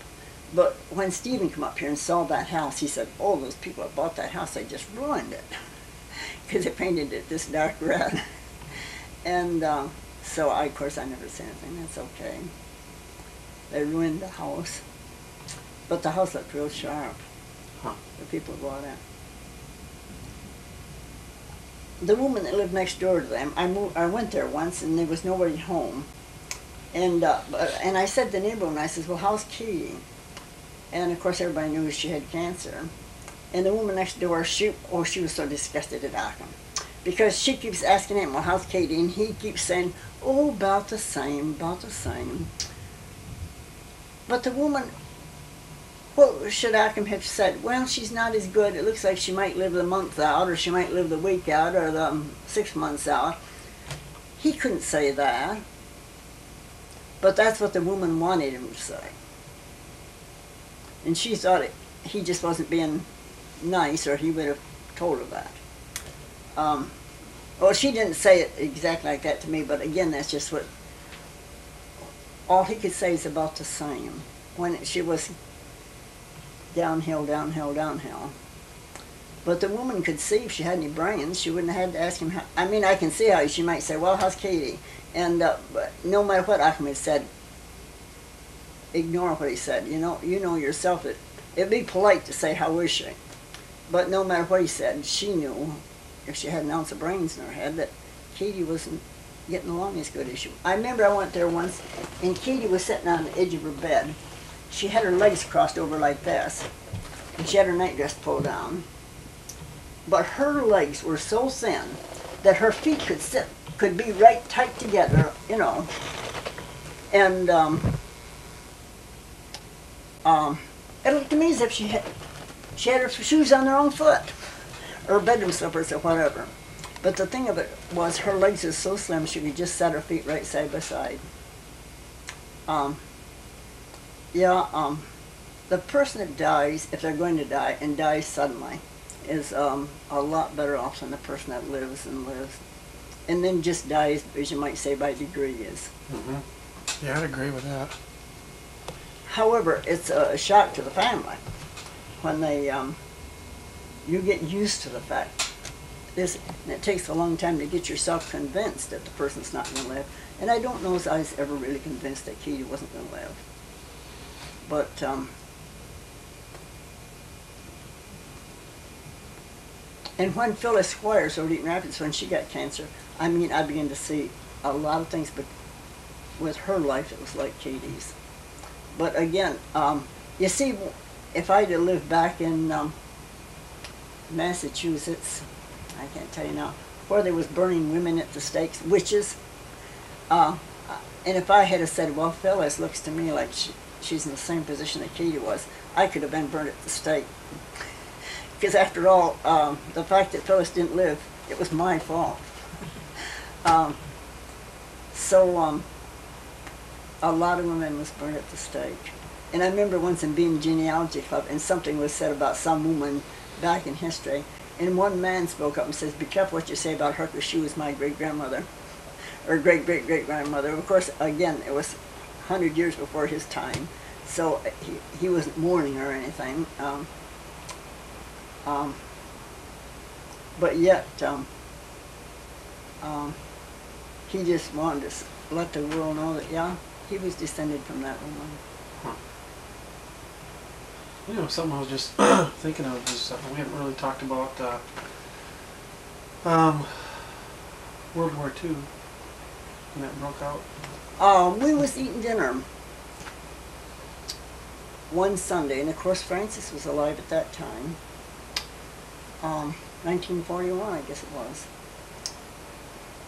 But when Stephen came up here and saw that house, he said, "Oh, those people that bought that house, they just ruined it, because they painted it this dark red." and uh, so, I, of course, I never said anything. That's okay. They ruined the house, but the house looked real sharp. Huh. The people who bought it. The woman that lived next door to them, I moved, I went there once, and there was nobody home. And uh, and I said to the neighbor, and I says, "Well, how's Katie?" And of course, everybody knew she had cancer. And the woman next door, she oh, she was so disgusted at Ackham because she keeps asking him, "Well, how's Katie?" And he keeps saying, "Oh, about the same, about the same." But the woman, what should Ackham have said? Well, she's not as good. It looks like she might live the month out, or she might live the week out, or the um, six months out. He couldn't say that. But that's what the woman wanted him to say. And she thought it, he just wasn't being nice, or he would have told her that. Um, well, she didn't say it exactly like that to me, but again, that's just what. All he could say is about the same. When she was downhill, downhill, downhill. But the woman could see if she had any brains. She wouldn't have had to ask him. How, I mean, I can see how she might say, "Well, how's Katie?" And uh, no matter what Achmed said, ignore what he said. You know, you know yourself that it'd be polite to say, "How is she?" But no matter what he said, she knew if she had an ounce of brains in her head that Katie wasn't getting along as good as she. I remember I went there once, and Katie was sitting on the edge of her bed. She had her legs crossed over like this, and she had her nightdress pulled down. But her legs were so thin that her feet could sit, could be right tight together, you know. And um, um, it looked to me as if she had she had her shoes on her own foot, or bedroom slippers or whatever. But the thing of it was, her legs were so slim she could just set her feet right side by side. Um, yeah, um, the person that dies, if they're going to die, and dies suddenly, is um, a lot better off than the person that lives and lives. And then just dies, as you might say, by degrees. Mm-hmm. Yeah, I'd agree with that. However, it's a shock to the family when they, um, you get used to the fact. This, and it takes a long time to get yourself convinced that the person's not going to live. And I don't know if I was ever really convinced that Katie wasn't going to live. But um, and when Phyllis Squires over at Eaton Rapids, when she got cancer, I mean, I began to see a lot of things, but with her life, it was like Katie's. But again, um, you see, if I had lived back in um, Massachusetts, I can't tell you now, where they was burning women at the stakes, witches, uh, and if I had said, well, Phyllis looks to me like she, she's in the same position that Katie was, I could have been burned at the stake. Because after all, um, the fact that Phyllis didn't live, it was my fault. um, so um, a lot of women was burned at the stake. And I remember once in being genealogy club, and something was said about some woman back in history, and one man spoke up and says, "Be careful what you say about her, because she was my great grandmother, or great great great grandmother." Of course, again, it was hundred years before his time, so he he wasn't mourning or anything. Um, um, but yet, um, um, he just wanted to let the world know that yeah, he was descended from that woman. You know, something I was just thinking of is uh, we haven't really talked about uh, um, World War II when that broke out. Um, we was eating dinner one Sunday, and of course Francis was alive at that time. Um, 1941, I guess it was.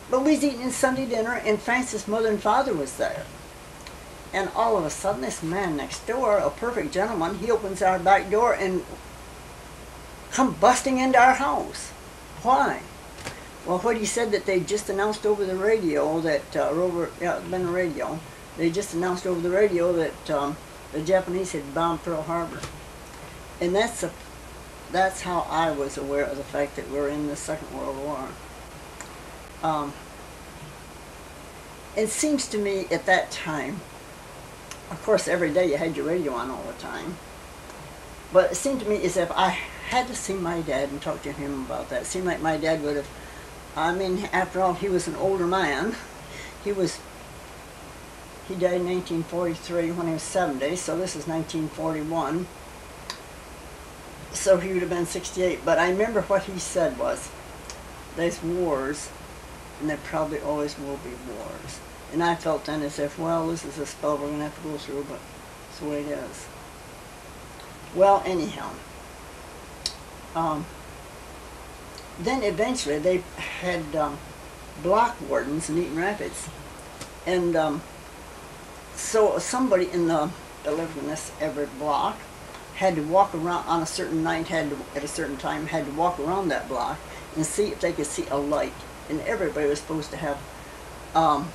But we was eating Sunday dinner, and Francis' mother and father was there. And all of a sudden, this man next door, a perfect gentleman, he opens our back door and come busting into our house. Why? Well, what he said that they just announced over the radio that, uh, over, yeah, it's been the radio, they just announced over the radio that um, the Japanese had bombed Pearl Harbor. And that's a, that's how I was aware of the fact that we're in the Second World War. Um, it seems to me at that time, of course, every day you had your radio on all the time. But it seemed to me as if I had to see my dad and talk to him about that. It seemed like my dad would have, I mean, after all, he was an older man. He was, he died in 1943 when he was 70, so this is 1941. So he would have been 68. But I remember what he said was, there's wars, and there probably always will be wars. And I felt then as if, well, this is a spell we're going to have to go through, but it's the way it is. Well, anyhow, um, then eventually they had um, block wardens in Eaton Rapids. And um, so somebody in the, that lived in this Everett block had to walk around on a certain night, had to, at a certain time, had to walk around that block and see if they could see a light. And everybody was supposed to have um,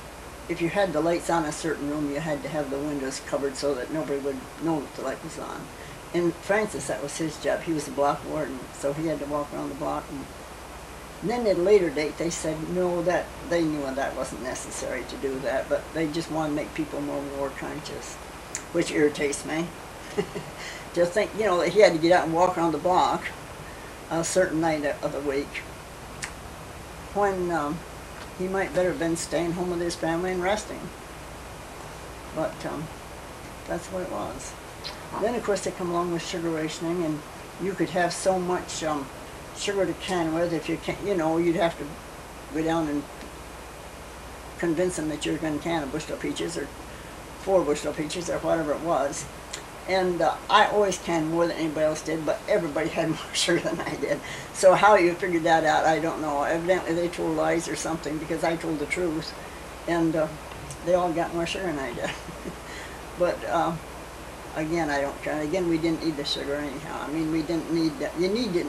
if you had the lights on a certain room, you had to have the windows covered so that nobody would know that the light was on. And Francis, that was his job. He was a block warden, so he had to walk around the block. And, and then at a later date, they said no, that they knew that wasn't necessary to do that, but they just want to make people more war conscious, which irritates me. to think, you know, that he had to get out and walk around the block a certain night of the week when um, he might better have been staying home with his family and resting. But um, that's what it was. Then, of course, they come along with sugar rationing, and you could have so much um, sugar to can with if you can't, you know, you'd have to go down and convince them that you're going to can a bushel of peaches or four bushel of peaches or whatever it was. And uh, I always canned more than anybody else did, but everybody had more sugar than I did. So how you figured that out, I don't know. Evidently they told lies or something because I told the truth. And uh, they all got more sugar than I did. but uh, again, I don't care. Again, we didn't need the sugar anyhow. I mean, we didn't need that. You needed,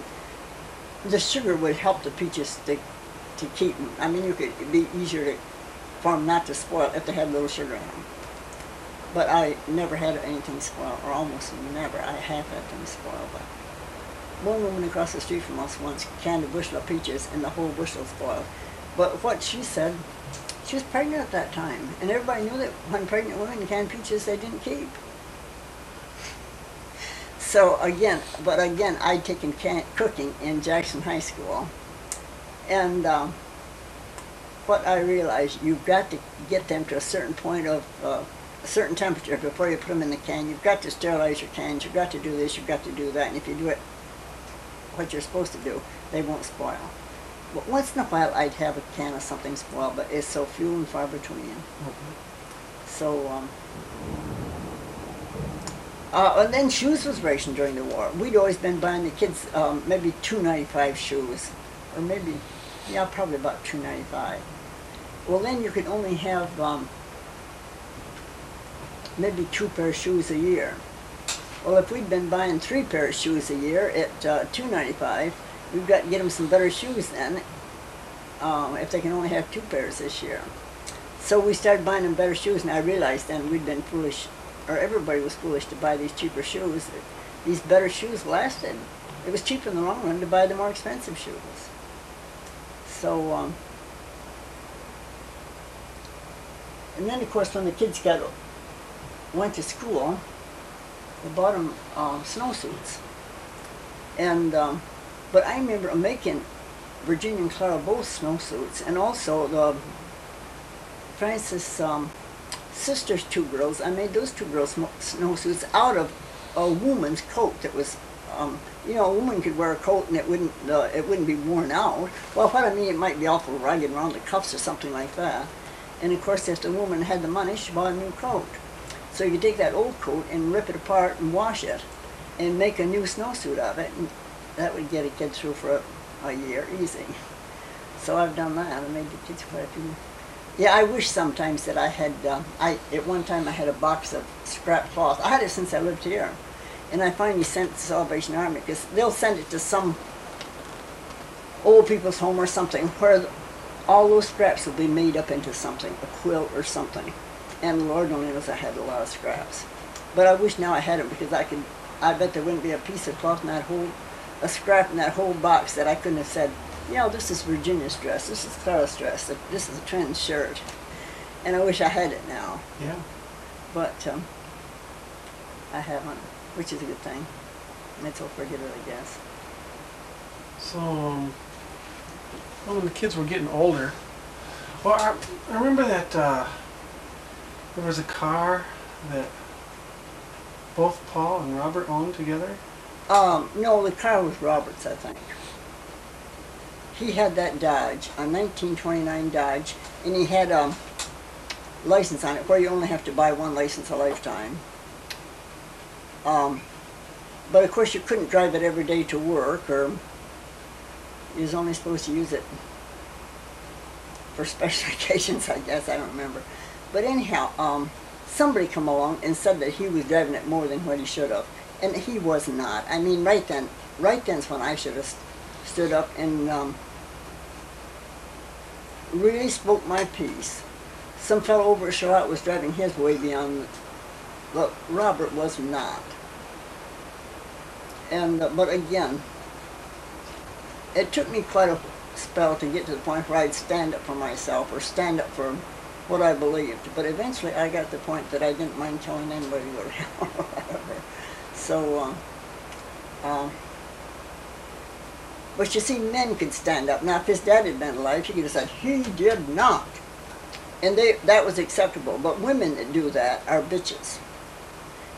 the sugar would help the peaches to, to keep. I mean, you could, be easier to, for them not to spoil if they had a little sugar in them. But I never had anything spoiled, or almost never. I have had things spoiled. But one woman across the street from us once canned a bushel of peaches, and the whole bushel spoiled. But what she said, she was pregnant at that time, and everybody knew that when pregnant women canned peaches, they didn't keep. So again, but again, I'd taken can- cooking in Jackson High School, and um, what I realized, you've got to get them to a certain point of uh, a certain temperature before you put them in the can. You've got to sterilize your cans. You've got to do this. You've got to do that. And if you do it, what you're supposed to do, they won't spoil. But once in a while, I'd have a can of something spoil, but it's so few and far between. So, um, uh, and then shoes was rationed during the war. We'd always been buying the kids um, maybe two ninety five shoes, or maybe, yeah, probably about two ninety five. Well, then you could only have um, maybe two pair of shoes a year. Well, if we'd been buying three pair of shoes a year at uh, two ninety five, we've got to get them some better shoes then. Um, if they can only have two pairs this year. So we started buying them better shoes, and I realized then we'd been foolish, or everybody was foolish to buy these cheaper shoes. These better shoes lasted. It was cheaper in the long run to buy the more expensive shoes. So, um, and then of course when the kids got went to school, they bought them um, snowsuits. And um, but I remember making Virginia and Clara both snowsuits, and also the Francis um, sister's two girls. I made those two girls sno- snowsuits out of a woman's coat that was. Um, you know, a woman could wear a coat and it wouldn't uh, it wouldn't be worn out. Well, what I mean, it might be awful ragged around the cuffs or something like that. And of course, if the woman had the money, she bought a new coat. So you take that old coat and rip it apart and wash it, and make a new snowsuit of it, and that would get a kid through for a, a year easy. So I've done that. I made the kids quite a few. Yeah, I wish sometimes that I had. Uh, I at one time I had a box of scrap cloth. I had it since I lived here, and I finally sent it to Salvation Army because they'll send it to some old people's home or something where all those scraps will be made up into something, a quilt or something. And Lord only knows I had a lot of scraps. But I wish now I had them because I could. I bet there wouldn't be a piece of cloth in that whole, a scrap in that whole box that I couldn't have said, you know, this is Virginia's dress, this is Clara's dress, this is a trend shirt. And I wish I had it now, Yeah. but um, I haven't, which is a good thing. Mental forget it, I guess. So, um, well, when the kids were getting older, well, I, I remember that uh, there was a car that both Paul and Robert owned together. Um, no, the car was Robert's, I think. He had that Dodge, a 1929 Dodge, and he had a um, license on it where you only have to buy one license a lifetime. Um, but of course, you couldn't drive it every day to work, or you was only supposed to use it for special occasions, I guess. I don't remember. But anyhow, um, somebody come along and said that he was driving it more than what he should have, and he was not. I mean, right then, right then's when I should have st- stood up and um, really spoke my piece. Some fellow over at Charlotte was driving his way beyond, but Robert was not. And, uh, but again, it took me quite a spell to get to the point where I'd stand up for myself or stand up for what I believed. But eventually I got to the point that I didn't mind telling anybody what whatever. So, uh, uh, but you see, men could stand up. Now, if his dad had been alive, he could have said, he did not. And they, that was acceptable. But women that do that are bitches.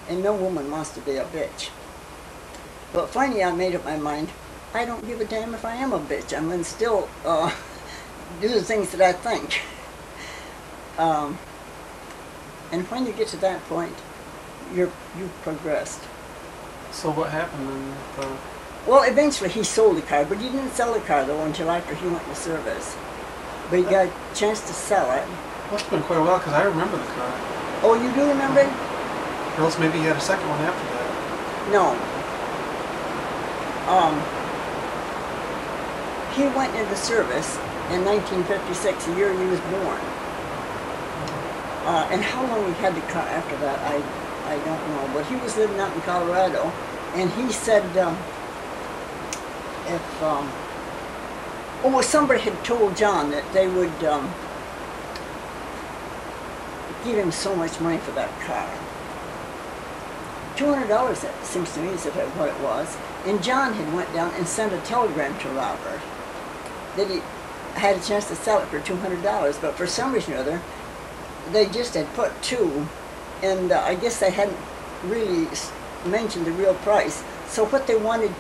And no woman wants to be a bitch. But finally, I made up my mind. I don't give a damn if I am a bitch. I'm going to still uh, do the things that I think. Um, and when you get to that point, you're you've progressed. So what happened then? The, Well, eventually he sold the car, but he didn't sell the car though until after he went to service. But he got a chance to sell it. must have been quite a while because I remember the car. Oh, you do remember? it? Or else maybe he had a second one after that. No. Um, he went into service in 1956, the year he was born. Uh, and how long he had the car after that, I, I don't know. But he was living out in Colorado, and he said um, if um, oh, somebody had told John that they would um, give him so much money for that car two hundred dollars. It seems to me is what it was. And John had went down and sent a telegram to Robert that he had a chance to sell it for two hundred dollars, but for some reason or other, they just had put two, and uh, I guess they hadn't really mentioned the real price. So what they wanted,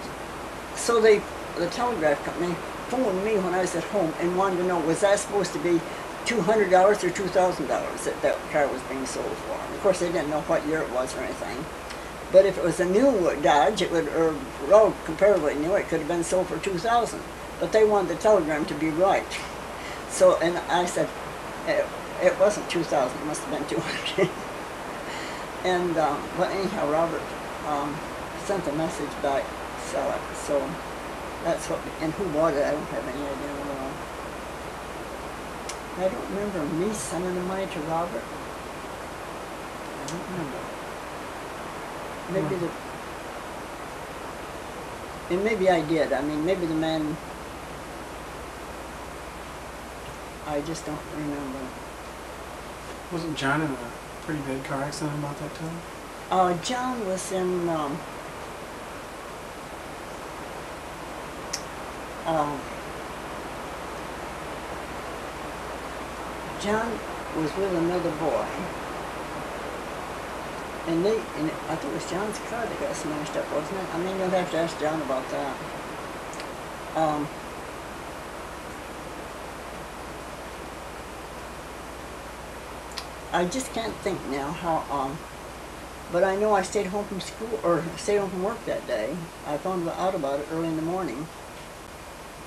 so they, the telegraph company phoned me when I was at home and wanted to know was that supposed to be two hundred dollars or two thousand dollars that that car was being sold for. And of course, they didn't know what year it was or anything. But if it was a new Dodge, it would, or well, comparatively new, it could have been sold for two thousand. But they wanted the telegram to be right. So, and I said, it, wasn't two thousand. It must have been two hundred. and um, but anyhow, Robert um, sent a message back, sell it. So that's what. And who bought it? I don't have any idea at all. I don't remember me sending the money to Robert. I don't remember. Maybe the. And maybe I did. I mean, maybe the man. I just don't remember. Wasn't John in a pretty bad car accident about that time? Uh, John was in. Um, um, John was with another boy. And they, and I think it was John's car that got smashed up, wasn't it? I mean, you'll have to ask John about that. Um, I just can't think now how, um, but I know I stayed home from school, or stayed home from work that day. I found out about it early in the morning.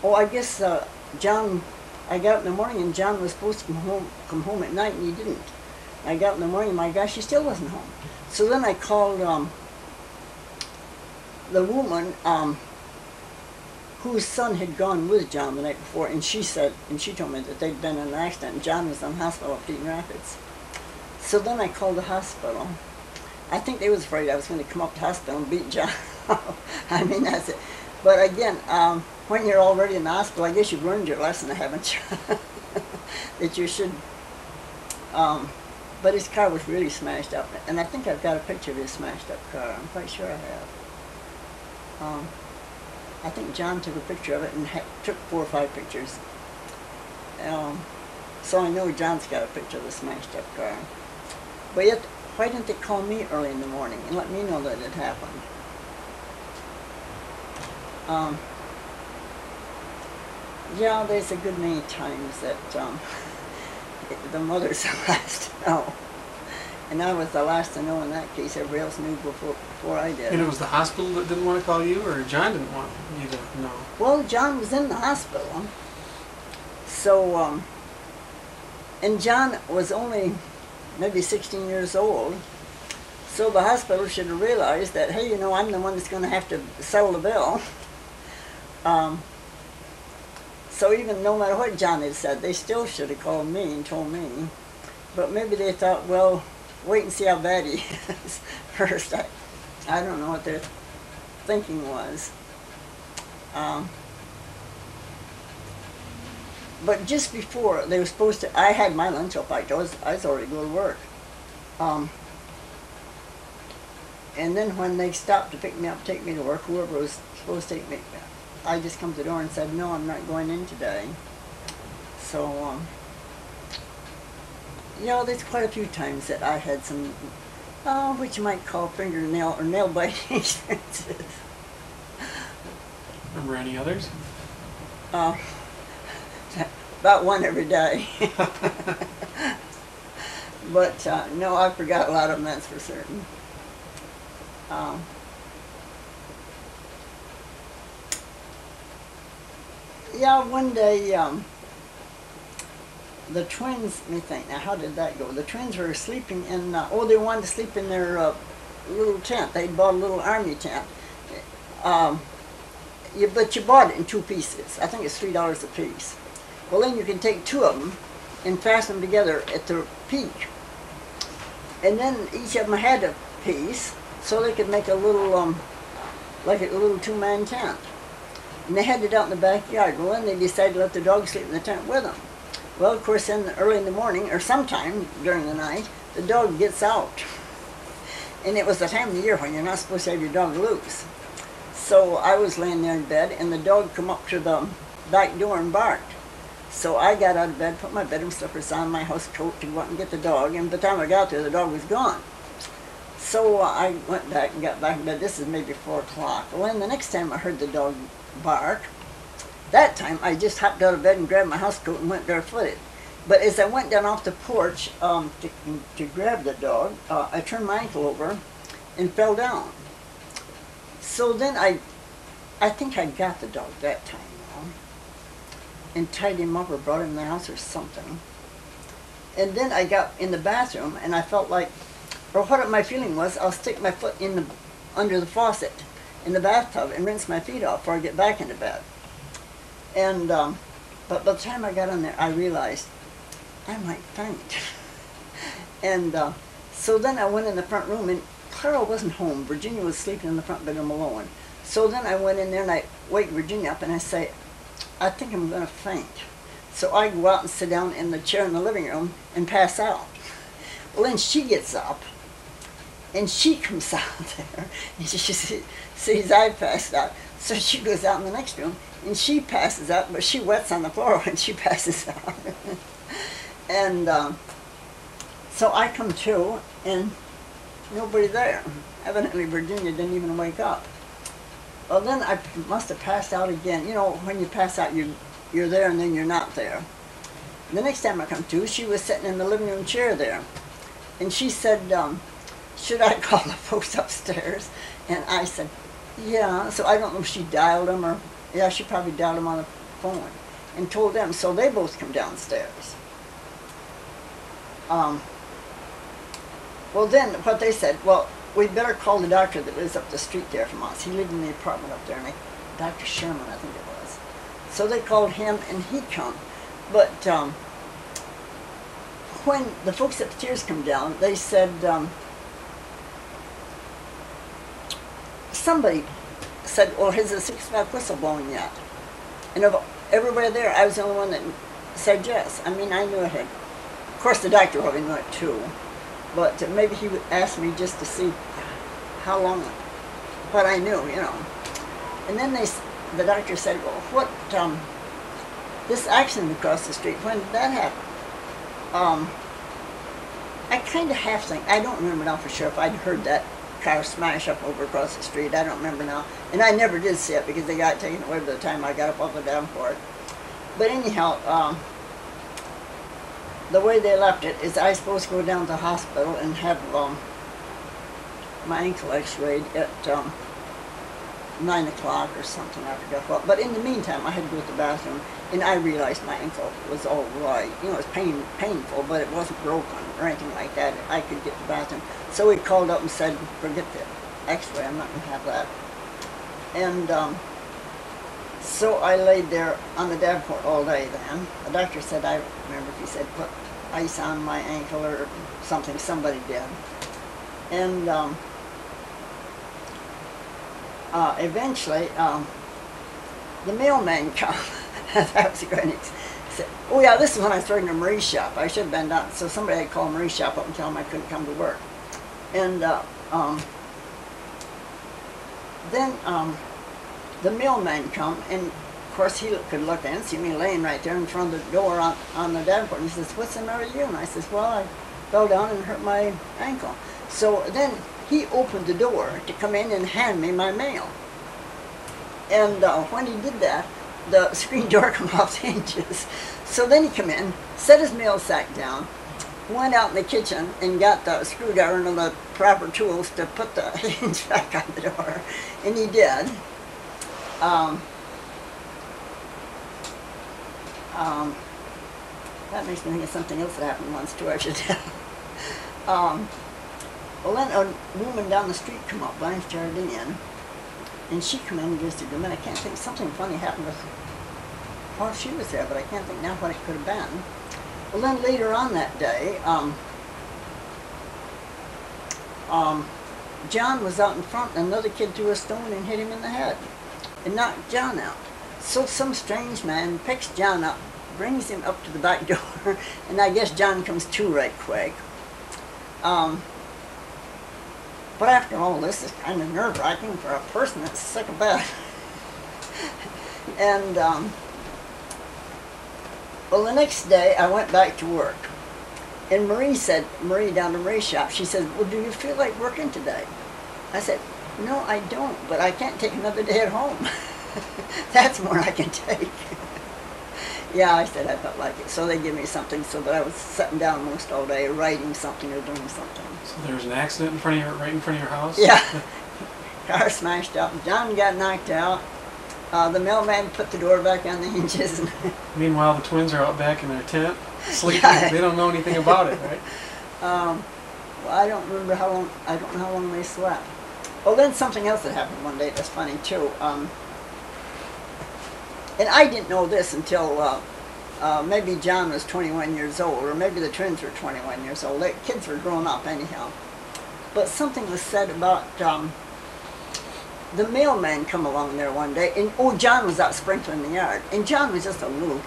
Oh, I guess, uh, John, I got up in the morning and John was supposed to come home, come home at night and he didn't. I got up in the morning, my gosh, he still wasn't home. So then I called, um, the woman, um, whose son had gone with John the night before, and she said, and she told me that they'd been in an accident and John was in the hospital up Eaton Rapids. So then I called the hospital. I think they was afraid I was going to come up to the hospital and beat John. I mean, that's it. But again, um, when you're already in the hospital, I guess you've learned your lesson, haven't you? that you should. Um, but his car was really smashed up, and I think I've got a picture of his smashed up car. I'm quite sure I have. Um, I think John took a picture of it and took four or five pictures. Um, so I know John's got a picture of the smashed up car. But yet, why didn't they call me early in the morning and let me know that it happened? Um, yeah, there's a good many times that um, the mother's the last to know. And I was the last to know in that case. Everybody else knew before, before I did. And it was the hospital that didn't want to call you, or John didn't want you to know? Well, John was in the hospital. So, um, and John was only maybe 16 years old. So the hospital should have realized that, hey, you know, I'm the one that's going to have to settle the bill. Um, so even no matter what John had said, they still should have called me and told me. But maybe they thought, well, wait and see how bad he is first. I, I don't know what they're. thinking was, um, but just before they were supposed to, I had my lunch up. I was I was already going to work. Um, and then when they stopped to pick me up, take me to work, whoever was supposed to take me, I just come to the door and said, "No, I'm not going in today." So, um, you know, there's quite a few times that I had some, uh, what you might call fingernail or nail biting experiences. Remember any others? Uh, about one every day. but uh, no, I forgot a lot of them, that's for certain. Um, yeah, one day um, the twins, let me think now, how did that go? The twins were sleeping in, uh, oh, they wanted to sleep in their uh, little tent. They bought a little army tent. Um, you, but you bought it in two pieces. I think it's three dollars a piece. Well, then you can take two of them and fasten them together at the peak. And then each of them had a piece, so they could make a little, um, like a little two-man tent. And they had it out in the backyard. Well, then they decided to let the dog sleep in the tent with them. Well, of course, then early in the morning, or sometime during the night, the dog gets out. And it was the time of the year when you're not supposed to have your dog loose. So I was laying there in bed, and the dog come up to the back door and barked. So I got out of bed, put my bedroom slippers on, my house coat to go out and get the dog, and by the time I got there, the dog was gone. So I went back and got back in bed. This is maybe four o'clock. Well, then the next time I heard the dog bark, that time I just hopped out of bed and grabbed my house coat and went barefooted. But as I went down off the porch um, to, to grab the dog, uh, I turned my ankle over and fell down. So then I, I think I got the dog that time and tied him up or brought him in the house or something. And then I got in the bathroom and I felt like, or what my feeling was, I'll stick my foot in the, under the faucet in the bathtub and rinse my feet off before I get back into bed. And, um, but by the time I got in there, I realized I might faint. and uh, so then I went in the front room and Clara wasn't home. Virginia was sleeping in the front bedroom alone. So then I went in there and I wake Virginia up and I say, I think I'm going to faint. So I go out and sit down in the chair in the living room and pass out. Well, then she gets up and she comes out there and she sees I passed out. So she goes out in the next room and she passes out, but she wets on the floor when she passes out. and um, so I come to and nobody there. Evidently Virginia didn't even wake up. Well, then I must have passed out again. You know, when you pass out, you, you're there and then you're not there. The next time I come to, she was sitting in the living room chair there. And she said, um, should I call the folks upstairs? And I said, yeah. So I don't know if she dialed them or, yeah, she probably dialed them on the phone and told them. So they both come downstairs. Um, well, then what they said, well, we better call the doctor that lives up the street there from us. He lived in the apartment up there, and Dr. Sherman, I think it was. So they called him, and he come. But um, when the folks at the Tears come down, they said um, somebody said, "Well, has the six o'clock whistle blowing yet?" And of everybody there, I was the only one that said yes. I mean, I knew it had. Of course, the doctor probably knew it too, but maybe he would ask me just to see how long, what I knew, you know. And then they, the doctor said, "Well, what um, this accident across the street? When did that happen?" Um, I kind of half think I don't remember now for sure if I'd heard that car smash up over across the street. I don't remember now. And I never did see it because they got taken away by the time I got up off the Davenport. But anyhow, um, the way they left it is I supposed to go down to the hospital and have um, my ankle x-rayed at um, 9 o'clock or something, I forgot what. But in the meantime, I had to go to the bathroom, and I realized my ankle was all right. You know, it was pain, painful, but it wasn't broken or anything like that. I could get to the bathroom. So he called up and said, forget the x-ray, I'm not going to have that. And um, so I laid there on the Davenport all day then. The doctor said, I remember if he said, put ice on my ankle or something, somebody did. And um, uh, eventually, um, the mailman come. that was a great said, Oh yeah, this is when I started in Marie's shop. I should have been done. So somebody had called Marie's shop up and tell him I couldn't come to work. And uh, um, then um, the mailman come, and of course he could look and see me laying right there in front of the door on, on the davenport. And He says, "What's the matter with you?" And I says, "Well, I fell down and hurt my ankle." So then he opened the door to come in and hand me my mail. And uh, when he did that, the screen door come off the hinges. So then he come in, set his mail sack down, went out in the kitchen and got the screwdriver and the proper tools to put the hinge back on the door. And he did. Um, um, that makes me think of something else that happened once I should um, well, then a woman down the street come up, Blanche Jardine, and she come in and just a minute. I can't think, something funny happened with while she was there, but I can't think now what it could have been. Well, then later on that day, um, um, John was out in front, and another kid threw a stone and hit him in the head and knocked John out. So some strange man picks John up, brings him up to the back door, and I guess John comes to right quick. Um, but after all this, is kind of nerve wracking for a person that's sick of bed. and um, well, the next day I went back to work. And Marie said, Marie down to Marie's shop, she said, Well, do you feel like working today? I said, No, I don't, but I can't take another day at home. That's more I can take. yeah, I said I felt like it. So they give me something so that I was sitting down most all day writing something or doing something. So there was an accident in front of your, right in front of your house? Yeah. Car smashed up. John got knocked out. Uh, the mailman put the door back on the hinges. Meanwhile, the twins are out back in their tent, sleeping. Yeah. They don't know anything about it, right? Um, well, I don't remember how long. I don't know how long they slept. Well, then something else that happened one day that's funny too. Um, and I didn't know this until uh, uh, maybe John was 21 years old, or maybe the twins were 21 years old. The kids were grown up anyhow. But something was said about um, the mailman come along there one day, and oh, John was out sprinkling the yard, and John was just a little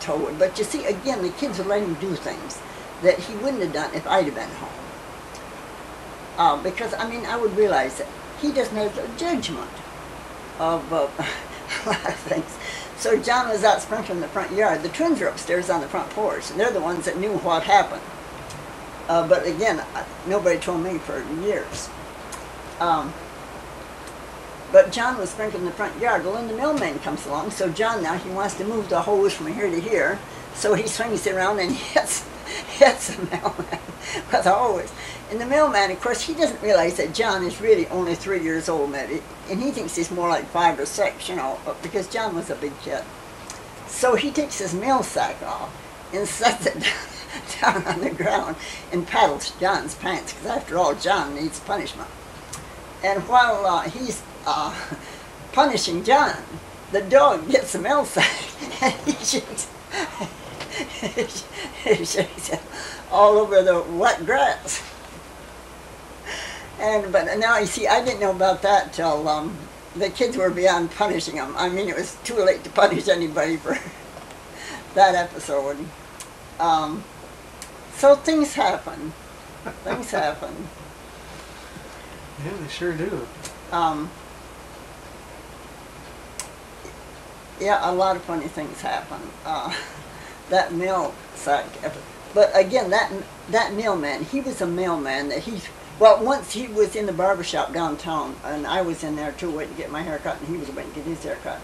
toad. But you see, again, the kids would let him do things that he wouldn't have done if I'd have been home. Uh, because I mean, I would realize that he doesn't have the judgment of uh, a lot of things. So John was out sprinkling the front yard. The twins are upstairs on the front porch, and they're the ones that knew what happened. Uh, but again, nobody told me for years. Um, but John was sprinkling the front yard. Well, then the mailman comes along. So John now he wants to move the hose from here to here. So he swings it around and hits hits the mailman with a hose. And the mailman, of course, he doesn't realize that John is really only three years old, maybe, and he thinks he's more like five or six, you know, because John was a big kid. So he takes his mail sack off and sets it down on the ground and paddles John's pants, because after all, John needs punishment. And while uh, he's uh, punishing John, the dog gets the mail sack and he shakes, all over the wet grass. And but now you see, I didn't know about that till um, the kids were beyond punishing them. I mean, it was too late to punish anybody for that episode. Um, so things happen. Things happen. Yeah, they sure do. Um, yeah, a lot of funny things happen. Uh, that mail sack, but again, that that mailman, he was a mailman that he. Well, once he was in the barber shop downtown, and I was in there too, waiting to get my hair cut, and he was waiting to get his hair cut.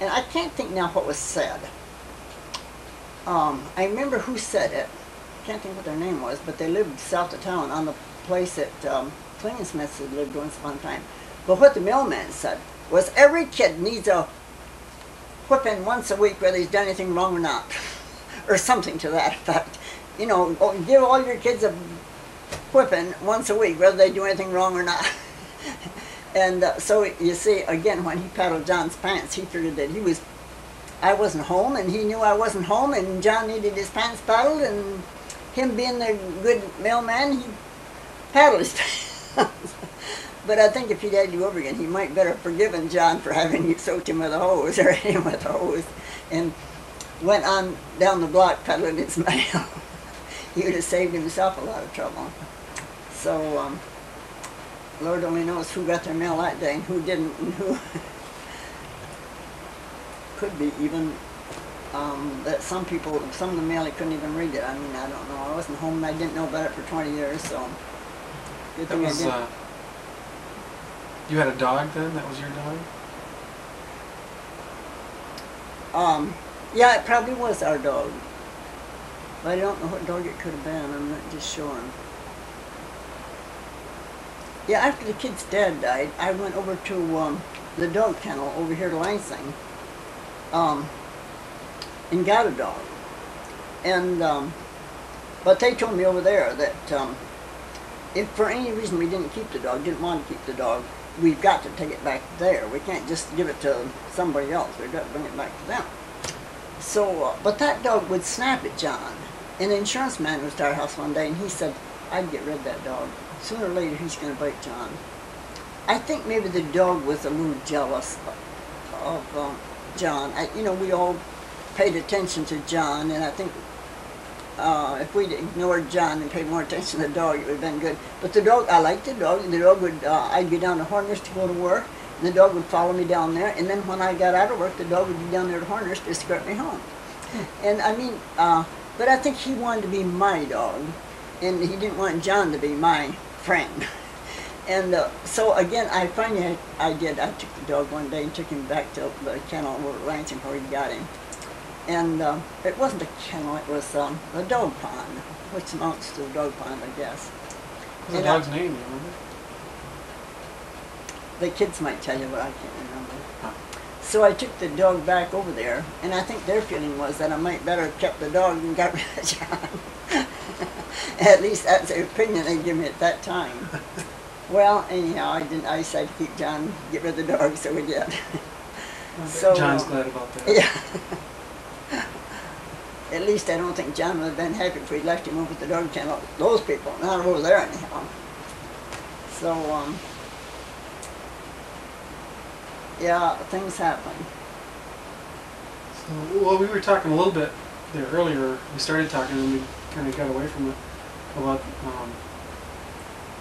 And I can't think now what was said. Um, I remember who said it. Can't think what their name was, but they lived south of town on the place that um, Clinton Smith had lived once upon a time. But what the mailman said was every kid needs a whipping once a week whether he's done anything wrong or not, or something to that effect. You know, oh, give all your kids a whipping once a week whether they do anything wrong or not. and uh, so you see, again, when he paddled John's pants, he figured that he was, I wasn't home, and he knew I wasn't home, and John needed his pants paddled, and him being the good mailman, he paddled his pants. but I think if he'd had you over again, he might better have forgiven John for having you soaked him with a hose or him with a hose, and went on down the block peddling his mail. he would have saved himself a lot of trouble. So, um, Lord only knows who got their mail that day and who didn't, and who could be even um, that some people, some of the mail, he couldn't even read it. I mean, I don't know. I wasn't home and I didn't know about it for 20 years, so good That thing was. I didn't. Uh, you had a dog then. That was your dog. Um, yeah, it probably was our dog. But I don't know what dog it could have been. I'm not just sure. Yeah, after the kid's dad died, I went over to um, the dog kennel over here to Lansing um, and got a dog. And um, but they told me over there that um, if for any reason we didn't keep the dog, didn't want to keep the dog, we've got to take it back there. We can't just give it to somebody else. We've got to bring it back to them. So, uh, but that dog would snap at John. The insurance man was to our house one day, and he said, "I'd get rid of that dog. Sooner or later, he's going to bite John." I think maybe the dog was a little jealous of um, John. I, you know, we all paid attention to John, and I think uh, if we'd ignored John and paid more attention to the dog, it would have been good. But the dog, I liked the dog. The dog would, uh, I'd go down to Horners to go to work, the dog would follow me down there. And then when I got out of work, the dog would be down there to Horners to escort me home. And I mean, uh, but I think he wanted to be my dog, and he didn't want John to be my friend. And uh, so again, I finally I did. I took the dog one day and took him back to the kennel over at Lansing where he got him. And uh, it wasn't a kennel; it was um, a dog pond, which amounts to a dog pond, I guess. What's the And I- dog's name? You remember? The kids might tell you, but I can't remember. Huh. So I took the dog back over there, and I think their feeling was that I might better have kept the dog and got rid of John. at least that's the opinion they give me at that time. Well, anyhow, I didn't. I decided to keep John, get rid of the dog, so we did. So, John's glad about that. yeah. At least I don't think John would have been happy if we left him over at the dog kennel. Those people, not over there anyhow. So, um, yeah, things happen. So, well, we were talking a little bit there earlier. We started talking and we kind of got away from it about um,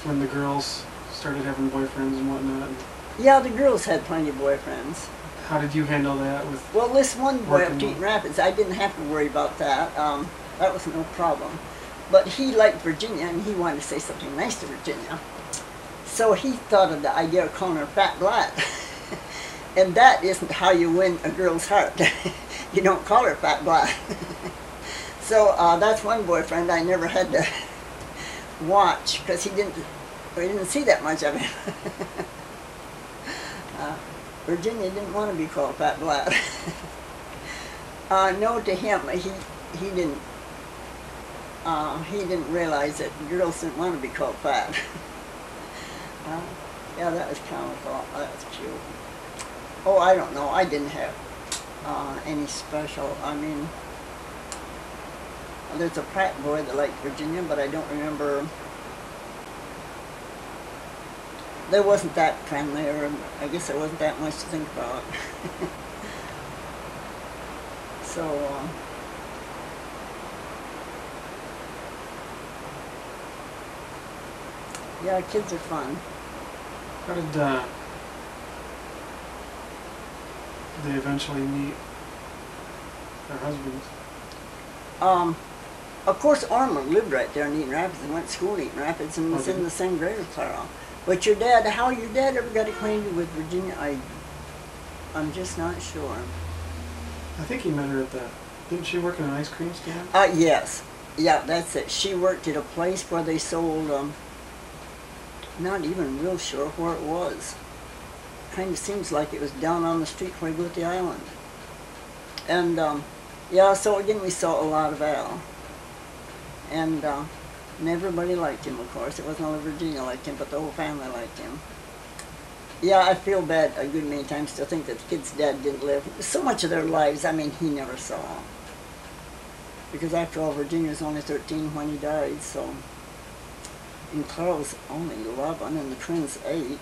when the girls started having boyfriends and whatnot. And Yeah, the girls had plenty of boyfriends. how did you handle that with? Well, this one boy up Working Rapids, I didn't have to worry about that. Um, that was no problem. But he liked Virginia, and he wanted to say something nice to Virginia. So he thought of the idea of calling her Fat Black. and that isn't how you win a girl's heart. you don't call her Fat Black. so uh, that's one boyfriend I never had to watch because he didn't. We didn't see that much of him. uh, Virginia didn't want to be called Fat Black. uh, no, to him, he he didn't. Uh, he didn't realize that girls didn't want to be called fat. uh, yeah, that was comical. That's cute. Oh, I don't know. I didn't have uh, any special. I mean, there's a Pratt boy that liked Virginia, but I don't remember. There wasn't that friendly, or I guess there wasn't that much to think about. so. Uh, Yeah, kids are fun. How did uh, they eventually meet their husbands? Um, of course, Ormond lived right there in Eaton Rapids and went to school in Eaton Rapids and was Okay. in the same grade as Clara. But your dad, how your dad ever got acquainted with Virginia, I, I'm just not sure. I think he met her at the. Didn't she work in an ice cream stand? Uh, yes, yeah, that's it. She worked at a place where they sold, um, not even real sure where it was. Kind of seems like it was down on the street where go to the island. And, um, yeah, so again, we saw a lot of Al. And, uh, and everybody liked him, of course. It wasn't only Virginia liked him, but the whole family liked him. Yeah, I feel bad a good many times to think that the kid's dad didn't live. So much of their lives, I mean, he never saw. Because after all, Virginia was only 13 when he died, so. and Carl's only 11 and the twins 8.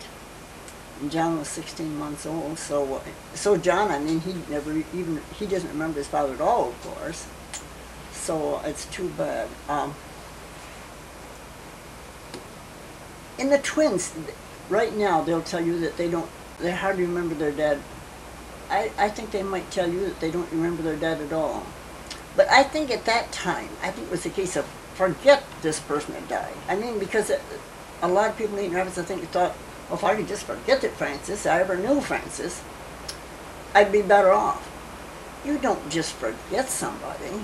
John was 16 months old, so so John, I mean, he never even he doesn't remember his father at all, of course. So it's too bad. Um, in the twins, right now, they'll tell you that they don't, they hardly remember their dad. I, I think they might tell you that they don't remember their dad at all. But I think at that time, I think it was a case of forget this person died. I mean, because it, a lot of people in Rapids, I think, thought, well, if I could just forget that Francis, I ever knew Francis, I'd be better off. You don't just forget somebody.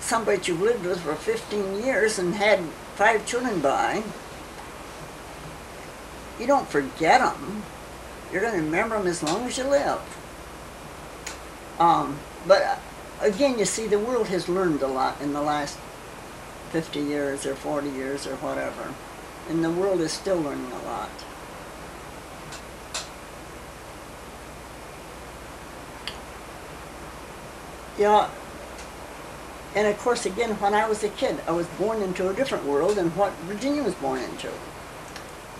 Somebody you've lived with for 15 years and had five children by. You don't forget them. You're going to remember them as long as you live. Um, but uh, again, you see, the world has learned a lot in the last 50 years or 40 years or whatever. And the world is still learning a lot. Yeah, and of course, again, when I was a kid, I was born into a different world than what Virginia was born into.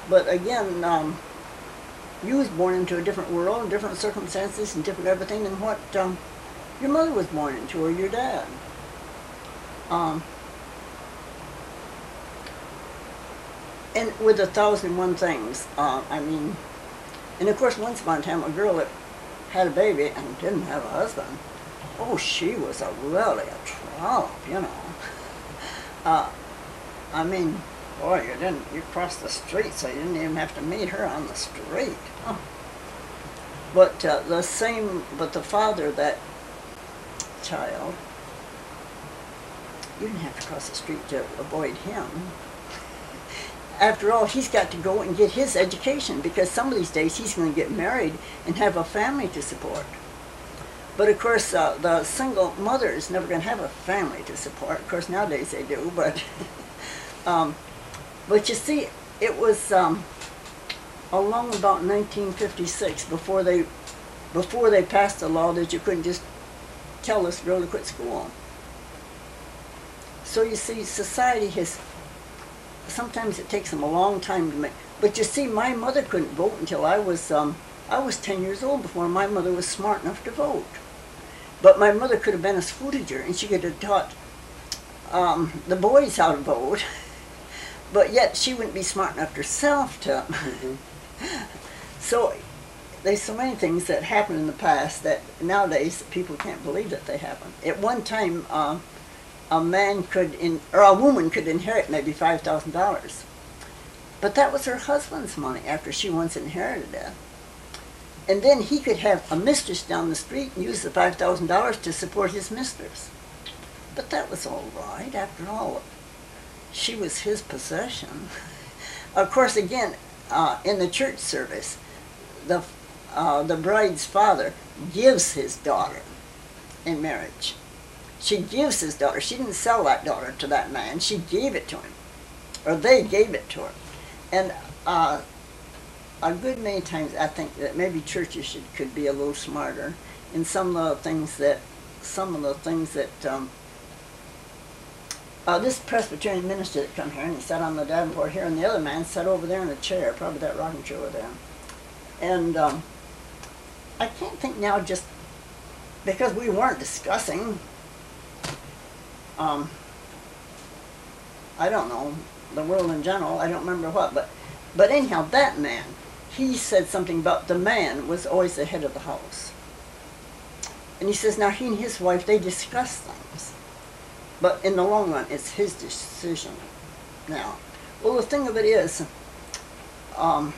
But again, um, you was born into a different world, different circumstances, and different everything than what um, your mother was born into or your dad. Um, and with a thousand and one things, uh, I mean, and of course, once upon a time, a girl that had a baby and didn't have a husband, oh, she was a really a trollop, you know. Uh, I mean, boy, you didn't, you crossed the street, so you didn't even have to meet her on the street. But uh, the same, but the father, that child, you didn't have to cross the street to avoid him. After all, he's got to go and get his education because some of these days he's going to get married and have a family to support. But of course, uh, the single mother is never going to have a family to support. Of course, nowadays they do, but um, but you see, it was um, along about 1956 before they before they passed the law that you couldn't just tell this girl to quit school. So you see, society has sometimes it takes them a long time to make. But you see, my mother couldn't vote until I was um, I was 10 years old before my mother was smart enough to vote. But my mother could have been a school teacher and she could have taught um, the boys how to vote. But yet she wouldn't be smart enough herself to. Mm-hmm. so there's so many things that happened in the past that nowadays people can't believe that they happened. At one time, uh, a man could, in, or a woman could inherit maybe five thousand dollars, but that was her husband's money after she once inherited it. And then he could have a mistress down the street and use the five thousand dollars to support his mistress. But that was all right. After all, she was his possession. of course, again, uh, in the church service, the uh, the bride's father gives his daughter in marriage. She gives his daughter. She didn't sell that daughter to that man. She gave it to him, or they gave it to her. And uh, a good many times, I think that maybe churches should could be a little smarter in some of the things that some of the things that um, uh, this Presbyterian minister that come here and he sat on the davenport here, and the other man sat over there in a chair, probably that rocking chair over there. And um, I can't think now, just because we weren't discussing. Um, I don't know the world in general. I don't remember what, but but anyhow, that man, he said something about the man was always the head of the house. And he says now he and his wife they discuss things. But in the long run, it's his decision now. Well, the thing of it is, um,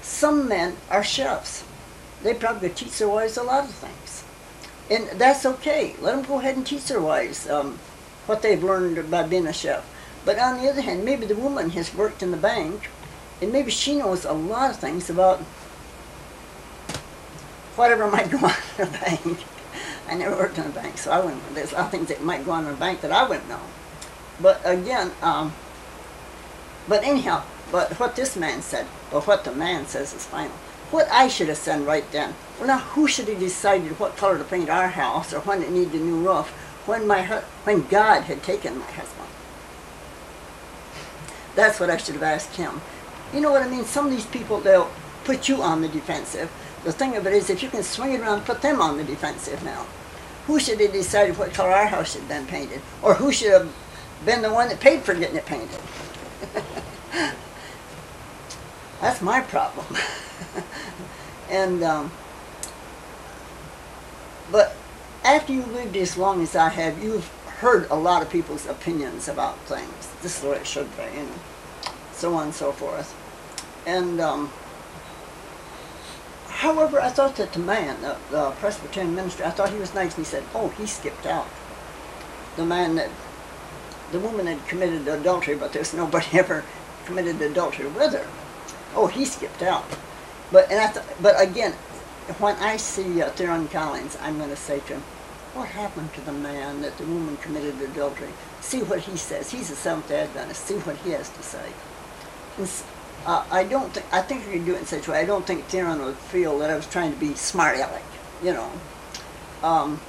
some men are chefs. They probably teach their wives a lot of things. And that's okay. Let them go ahead and teach their wives um, what they've learned by being a chef. But on the other hand, maybe the woman has worked in the bank, and maybe she knows a lot of things about whatever might go on in the bank. I never worked in a bank, so I wouldn't. There's a lot of things that might go on in a bank that I wouldn't know. But again, um, but anyhow, but what this man said, or what the man says is final. What I should have said right then. Well, now who should have decided what color to paint our house or when it needed a new roof? When my when God had taken my husband. That's what I should have asked him. You know what I mean? Some of these people, they'll put you on the defensive. The thing of it is, if you can swing it around, put them on the defensive now. Who should have decided what color our house should have been painted? Or who should have been the one that paid for getting it painted? That's my problem. and, um, but after you've lived as long as I have, you've heard a lot of people's opinions about things. This is the way it should be, and so on and so forth. And, um, however, I thought that the man, the, the Presbyterian minister, I thought he was nice, and he said, oh, he skipped out. The man that, the woman had committed adultery, but there's nobody ever committed adultery with her. Oh, he skipped out. But, and I th- but again, when I see uh, Theron Collins, I'm going to say to him, what happened to the man that the woman committed adultery? See what he says. He's a Seventh Adventist. See what he has to say. And uh, I don't think, I think you do it in such a way, I don't think Theron would feel that I was trying to be smart aleck, you know. Um,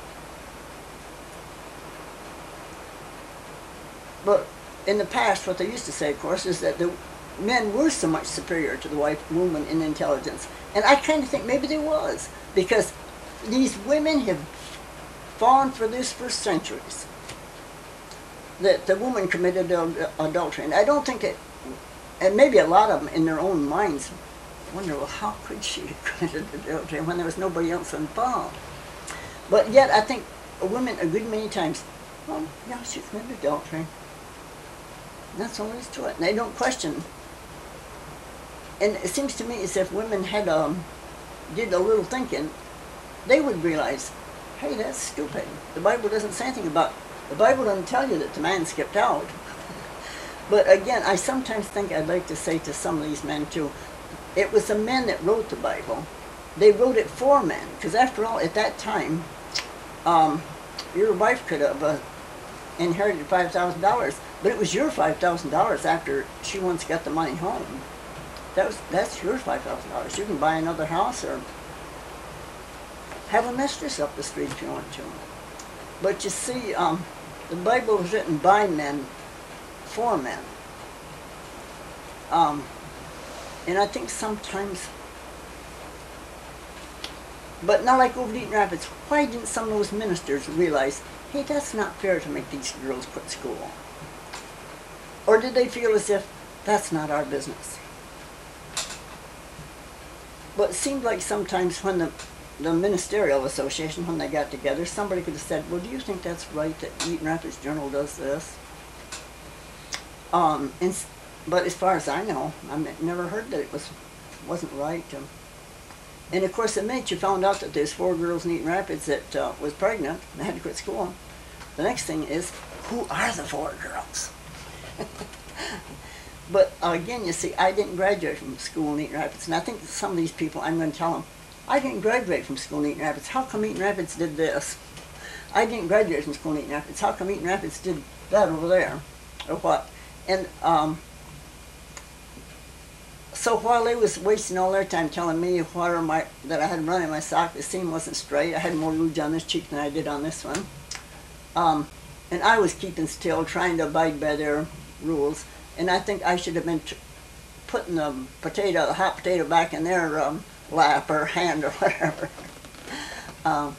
but in the past, what they used to say, of course, is that the men were so much superior to the wife woman in intelligence. And I kind of think maybe there was, because these women have fallen for this for centuries. That the woman committed adultery. And I don't think it, and maybe a lot of them in their own minds wonder, well, how could she have committed adultery when there was nobody else involved? But yet, I think women a good many times, well, yeah, she committed adultery. That's all there is to it. And they don't question. And it seems to me as if women had um, did a little thinking, they would realize, hey, that's stupid. The Bible doesn't say anything about. The Bible doesn't tell you that the man skipped out. but again, I sometimes think I'd like to say to some of these men too, it was the men that wrote the Bible. They wrote it for men, because after all, at that time, um, your wife could have uh, inherited five thousand dollars, but it was your five thousand dollars after she once got the money home. That was that's your five thousand dollars. You can buy another house or have a mistress up the street if you want to. But you see, um, the Bible was written by men for men. Um, and I think sometimes, but not like over at Eaton Rapids, why didn't some of those ministers realize, hey, that's not fair to make these girls quit school? Or did they feel as if that's not our business? But it seemed like sometimes when the, the ministerial association, when they got together, somebody could have said, well, do you think that's right that Eaton Rapids Journal does this? Um, and, but as far as I know, I've never heard that it was, wasn't right. And of course, the minute you found out that there's four girls in Eaton Rapids that uh, was pregnant and had to quit school, the next thing is, who are the four girls? but uh, again, you see, I didn't graduate from school in Eaton Rapids, and I think some of these people, I'm going to tell them, I didn't graduate from school in Eaton Rapids. How come Eaton Rapids did this? I didn't graduate from school in Eaton Rapids. How come Eaton Rapids did that over there, or what? And um, so while they was wasting all their time telling me where my that I had run in my sock, the seam wasn't straight. I had more rouge on this cheek than I did on this one. Um, and I was keeping still, trying to abide by their rules. And I think I should have been putting the potato, the hot potato, back in their um, lap or hand or whatever. um,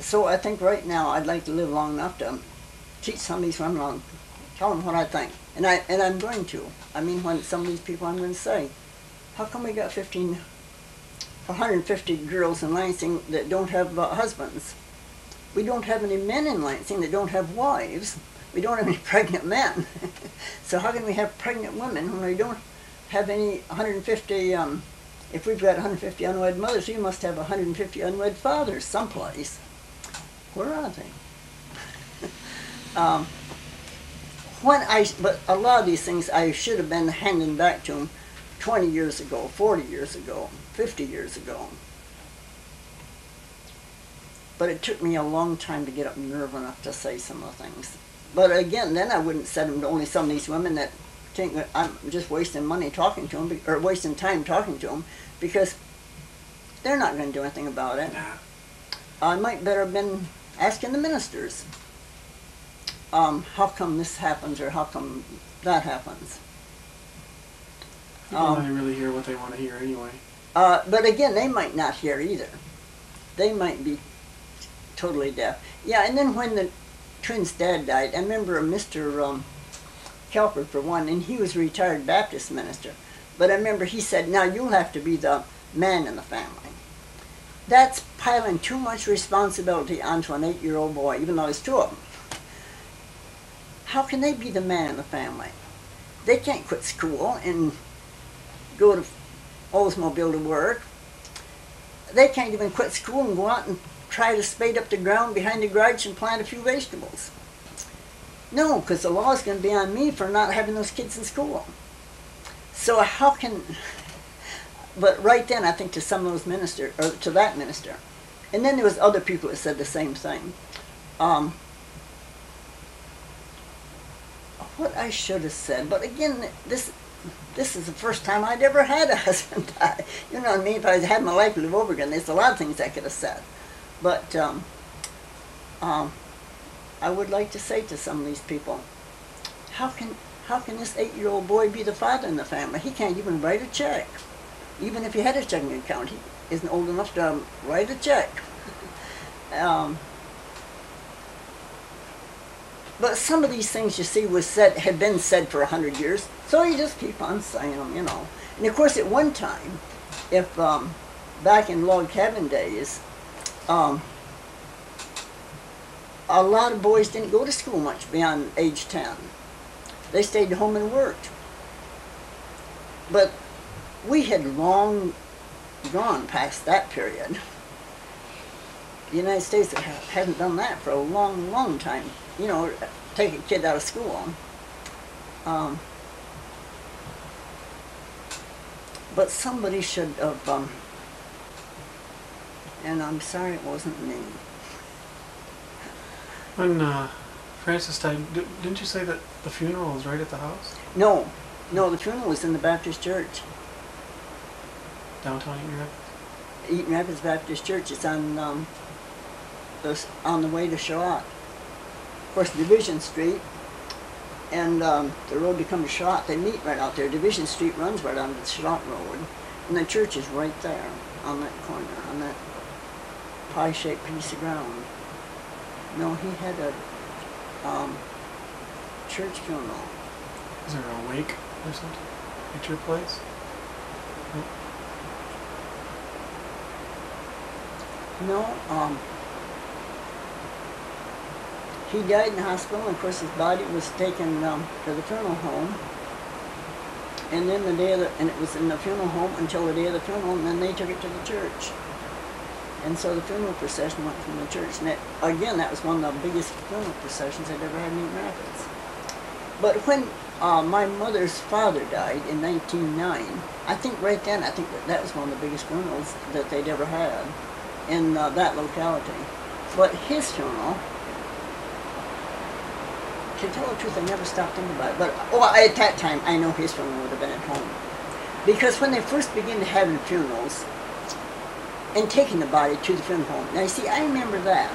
so I think right now I'd like to live long enough to teach some of these women along, tell them what I think. And I and I'm going to. I mean, when some of these people, I'm going to say, how come we got 15, 150 girls in Lansing that don't have uh, husbands? We don't have any men in Lansing that don't have wives. We don't have any pregnant men. so how can we have pregnant women when we don't have any 150? Um, if we've got 150 unwed mothers, we must have 150 unwed fathers someplace. Where are they? um, when I, but a lot of these things I should have been handing back to them 20 years ago, 40 years ago, 50 years ago. But it took me a long time to get up nerve enough to say some of the things. But again, then I wouldn't set them to only some of these women that think that I'm just wasting money talking to them, or wasting time talking to them, because they're not going to do anything about it. Nah. I might better have been asking the ministers, um, how come this happens or how come that happens. People Um, really hear what they want to hear anyway. Uh, but again, they might not hear either. They might be totally deaf. Yeah, and then when the twins' dad died, I remember Mr. Um, Kelford for one, and he was a retired Baptist minister. But I remember he said, "Now you'll have to be the man in the family." That's piling too much responsibility onto an eight-year-old boy, even though there's two of them. How can they be the man in the family? They can't quit school and go to Oldsmobile to work. They can't even quit school and go out and try to spade up the ground behind the garage and plant a few vegetables. No, because the law is going to be on me for not having those kids in school. So how can? But right then, I think to some of those ministers, or to that minister, and then there was other people that said the same thing. Um, what I should have said, but again, this this is the first time I'd ever had a husband die. You know what I mean? If I had my life live over again, there's a lot of things I could have said. But um, um, I would like to say to some of these people, how can how can this eight-year-old boy be the father in the family? He can't even write a check. Even if he had a checking account, he isn't old enough to um, write a check. um, but some of these things you see was said had been said for a hundred years, so you just keep on saying them, you know. And of course, at one time, if um, back in log cabin days, um, a lot of boys didn't go to school much beyond age ten. They stayed home and worked. But we had long gone past that period. The United States ha- hadn't done that for a long, long time. You know, take a kid out of school. Um, but somebody should have, um, and I'm sorry it wasn't me. When uh, Francis died, di- didn't you say that the funeral was right at the house No, no, the funeral was in the Baptist church. downtown Eaton Rapids? Eaton Rapids Baptist Church. It's on um, the, on the way to Charlotte. Of course, Division Street and um, the road to come to Charlotte, they meet right out there. Division Street runs right onto the Charlotte Road, and the church is right there on that corner, on that pie-shaped piece of ground. No, he had a um, church funeral. Is there a wake or something at your place? No, um, he died in the hospital, and of course his body was taken um, to the funeral home. And then the day of the, and it was in the funeral home until the day of the funeral, and then they took it to the church. And so the funeral procession went from the church. And that, again, that was one of the biggest funeral processions I'd ever had in Eaton Rapids. But when uh, my mother's father died in 1909, I think right then, I think that that was one of the biggest funerals that they'd ever had in uh, that locality. But his funeral, to tell the truth, I never stopped thinking about it. But oh, at that time, I know his funeral would have been at home. Because when they first began to having funerals and taking the body to the funeral home, now you see, I remember that.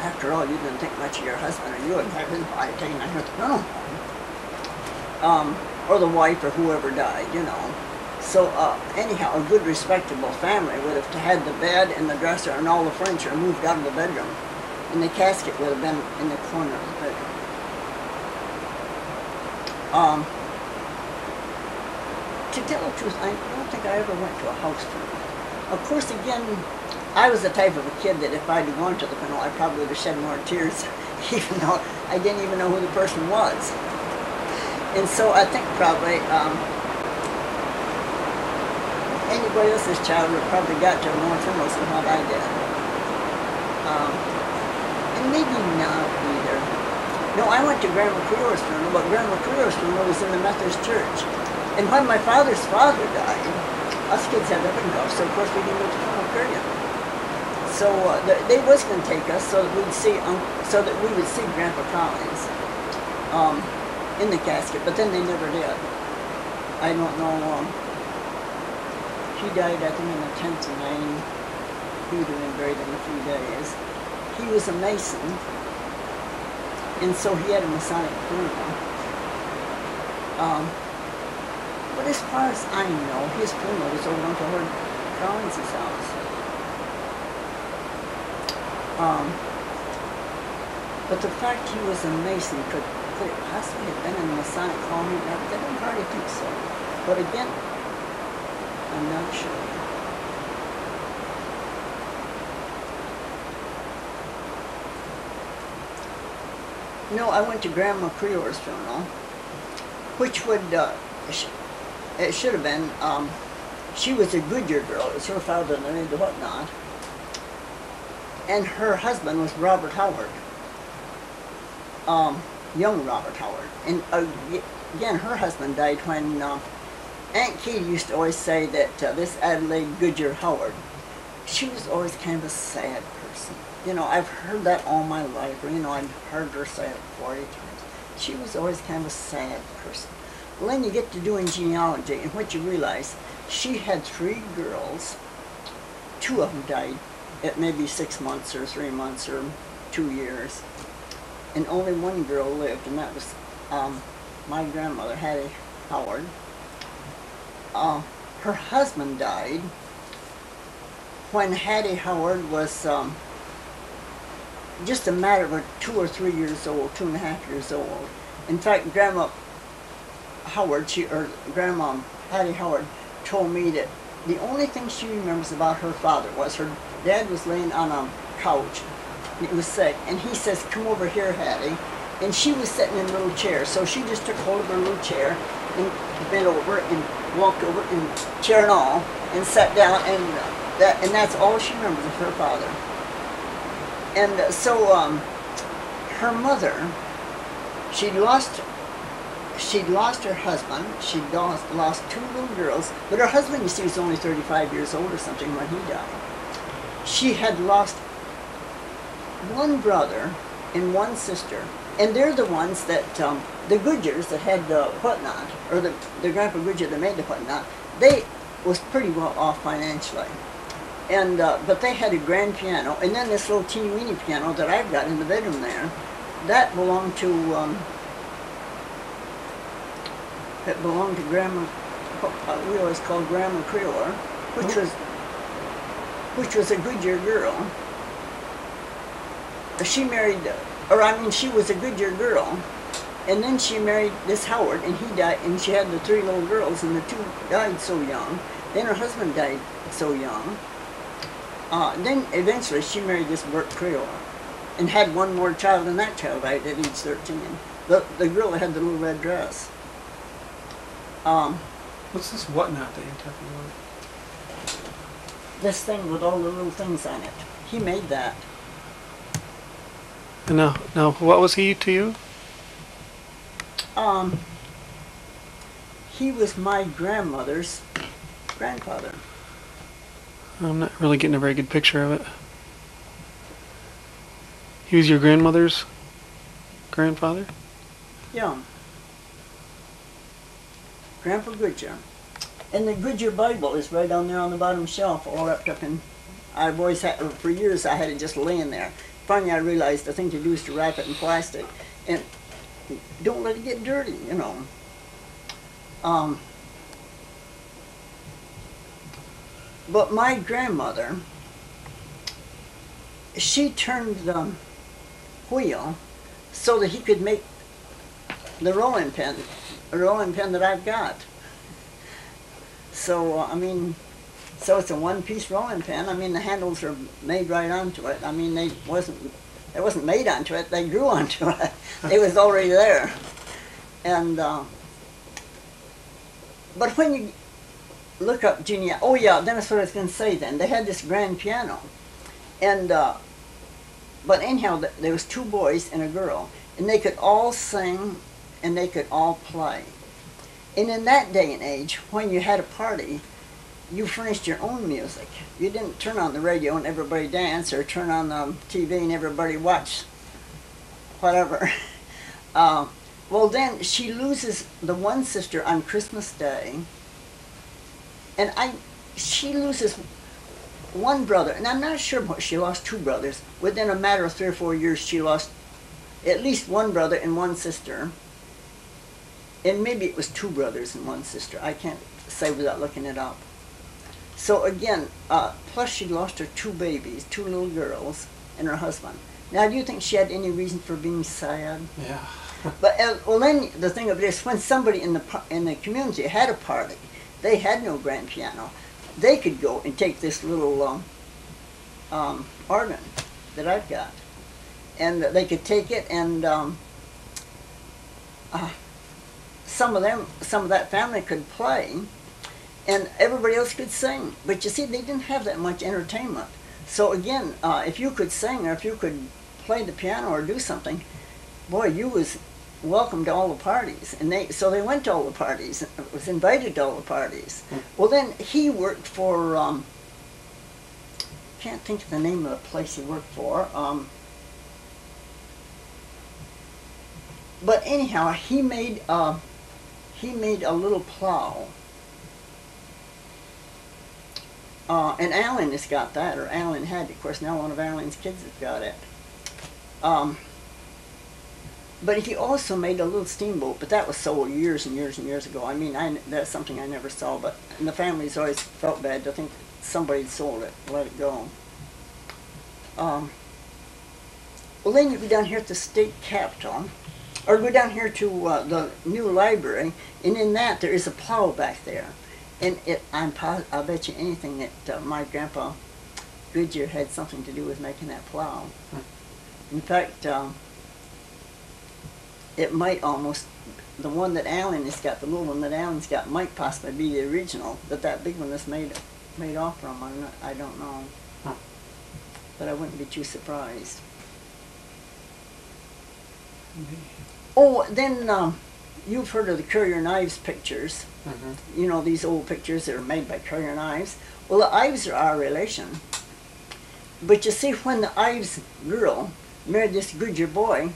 After all, you didn't think much of your husband, or you wouldn't have his body taken to the funeral home. Um, or the wife, or whoever died, you know. So uh, anyhow, a good respectable family would have had the bed and the dresser and all the furniture moved out of the bedroom, and the casket would have been in the corner of the bedroom. Um, to tell the truth, I don't think I ever went to a house funeral. Of course, again, I was the type of a kid that if I'd gone to the funeral, I probably would have shed more tears, even though I didn't even know who the person was. And so I think probably um, anybody else's child would probably got to more funerals than what I did. Um, and maybe not either. No, I went to Grandma Creole's funeral, but Grandma Creole's funeral was in the Methodist church. And when my father's father died, us kids had nothing to go, so of course we didn't go to funeral period. So uh, the, they was going to take us so that we'd see, um, so that we would see Grandpa Collins um, in the casket, but then they never did. I don't know. Um, he died, I think, in the tenth of May. He would have been buried in a few days. He was a Mason, and so he had a Masonic funeral. Um, but as far as I know, his funeral was over Uncle Howard Collins' house. Um, but the fact he was a Mason could, could it possibly have been in the Masonic colony? I don't hardly think so. But again, I'm not sure. No, I went to Grandma Creor's funeral, which would, uh, it should have been, um, she was a Goodyear girl. It was her father made the whatnot. And her husband was Robert Howard, um, young Robert Howard. And uh, again, her husband died when uh, Aunt Katie used to always say that uh, this Adelaide Goodyear Howard, she was always kind of a sad person. You know, I've heard that all my life. You know, I've heard her say it 40 times. She was always kind of a sad person. Well, then you get to doing genealogy, and what you realize, she had three girls. Two of them died at maybe six months or three months or two years. And only one girl lived, and that was um, my grandmother, Hattie Howard. Uh, her husband died when Hattie Howard was um, just a matter of two or three years old, two and a half years old. In fact, Grandma Howard, she, or Grandma Hattie Howard, told me that the only thing she remembers about her father was her dad was laying on a couch, and he was sick, and he says, "Come over here, Hattie," and she was sitting in a little chair, so she just took hold of her little chair and bent over and walked over and chair and all, and sat down, and that, and that's all she remembers of her father. And so, um, her mother, she lost she'd lost her husband. She'd lost, lost two little girls, but her husband, you see, was only 35 years old or something when he died. She had lost one brother and one sister, and they're the ones that, um, the Goodyears that had the whatnot, or the, the Grandpa Goodyear that made the whatnot, they was pretty well off financially. And, uh, but they had a grand piano, and then this little teeny weeny piano that I've got in the bedroom there, that belonged to, um, that belonged to Grandma, uh, we always called Grandma Creole, which was, which was a Goodyear girl. She married, or I mean, she was a Goodyear girl, and then she married this Howard, and he died, and she had the three little girls, and the two died so young. Then her husband died so young. Uh, then eventually she married this Bert Creole, and had one more child, and that child died at age 13. The, the girl had the little red dress. Um, What's this whatnot that you're talking about? this thing with all the little things on it. He made that. And now, now, what was he to you? Um, he was my grandmother's grandfather. I'm not really getting a very good picture of it. He was your grandmother's grandfather? Yeah. Grandpa Goodyear. And the Goodyear Bible is right down there on the bottom shelf, all wrapped up in. I've always had, for years, I had it just laying there. Finally, I realized the thing to do is to wrap it in plastic and don't let it get dirty, you know. Um, but my grandmother, she turned the wheel so that he could make the rolling pin, rolling pin that I've got. So, uh, I mean, so it's a one-piece rolling pin. I mean, the handles are made right onto it. I mean, they wasn't, it wasn't made onto it. They grew onto it. it was already there. And, uh, but when you look up Genia, oh yeah, that's what I was going to say. Then they had this grand piano, and uh, but anyhow, th- there was two boys and a girl, and they could all sing, and they could all play. And in that day and age, when you had a party, you furnished your own music. You didn't turn on the radio and everybody dance, or turn on the TV and everybody watch whatever. Uh, well, then she loses the one sister on Christmas Day, and I, she loses one brother, and I'm not sure what she lost two brothers. Within a matter of three or four years, she lost at least one brother and one sister. And maybe it was two brothers and one sister. I can't say without looking it up. So again, uh, plus she lost her two babies, two little girls, and her husband. Now, do you think she had any reason for being sad? Yeah. But uh, well, then the thing of it is, when somebody in the in the community had a party, they had no grand piano. They could go and take this little um, um, organ that I've got, and they could take it and um, uh, some of them, some of that family could play, and everybody else could sing. But you see, they didn't have that much entertainment. So again, uh, if you could sing or if you could play the piano or do something, boy, you was welcome to all the parties. And they so they went to all the parties, and was invited to all the parties. Well, then he worked for. Um, can't think of the name of the place he worked for. Um, but anyhow, he made uh, he made a little plow. Uh, and Alan has got that, or Alan had. It. Of course, now one of Alan's kids has got it. Um, but he also made a little steamboat, but that was sold years and years and years ago. I mean, I, that's something I never saw, but the family's always felt bad to think somebody sold it, let it go. Um, well, then you'd be down here at the state capitol, or go down here to uh, the new library, and in that there is a plow back there. And it, I'm I'll bet you anything that uh, my grandpa Goodyear had something to do with making that plow. In fact, um, it might almost, the one that Allen has got, the little one that Allen's got, might possibly be the original, but that big one that's made made off from, I'm not, I don't know. But I wouldn't be too surprised. Oh, then um, you've heard of the Currier and Ives pictures. hmm You know, these old pictures that are made by Currier and Ives. Well, the Ives are our relation. But you see, when the Ives girl married this Goodyear boy,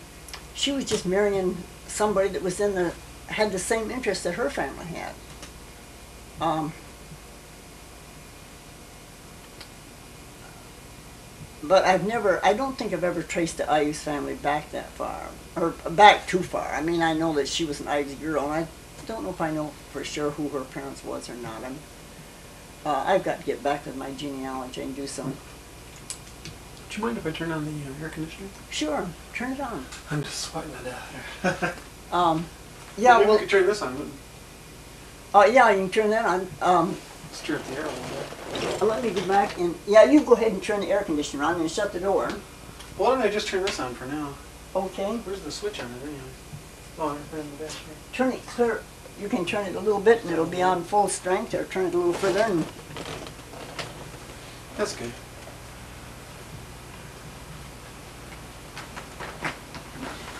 she was just marrying somebody that was in the had the same interests that her family had. Um, but I've never, I don't think I've ever traced the Ives family back that far, or back too far. I mean, I know that she was an Ives girl, and I don't know if I know for sure who her parents was or not. I'm, uh, I've got to get back to my genealogy and do some. Do you mind if I turn on the uh, air conditioner? Sure, turn it on. I'm just sweating to death. Um, yeah, Maybe well, we could turn this on. wouldn't- uh, yeah, you can turn that on. Um, Let's turn the air a little bit. let me go back and yeah, you go ahead and turn the air conditioner on and shut the door. Why don't I just turn this on for now? Okay, Where's the switch on it anyway? Oh, right in the back here. turn it clear. You can turn it a little bit and it'll be on full strength, or turn it a little further and That's good.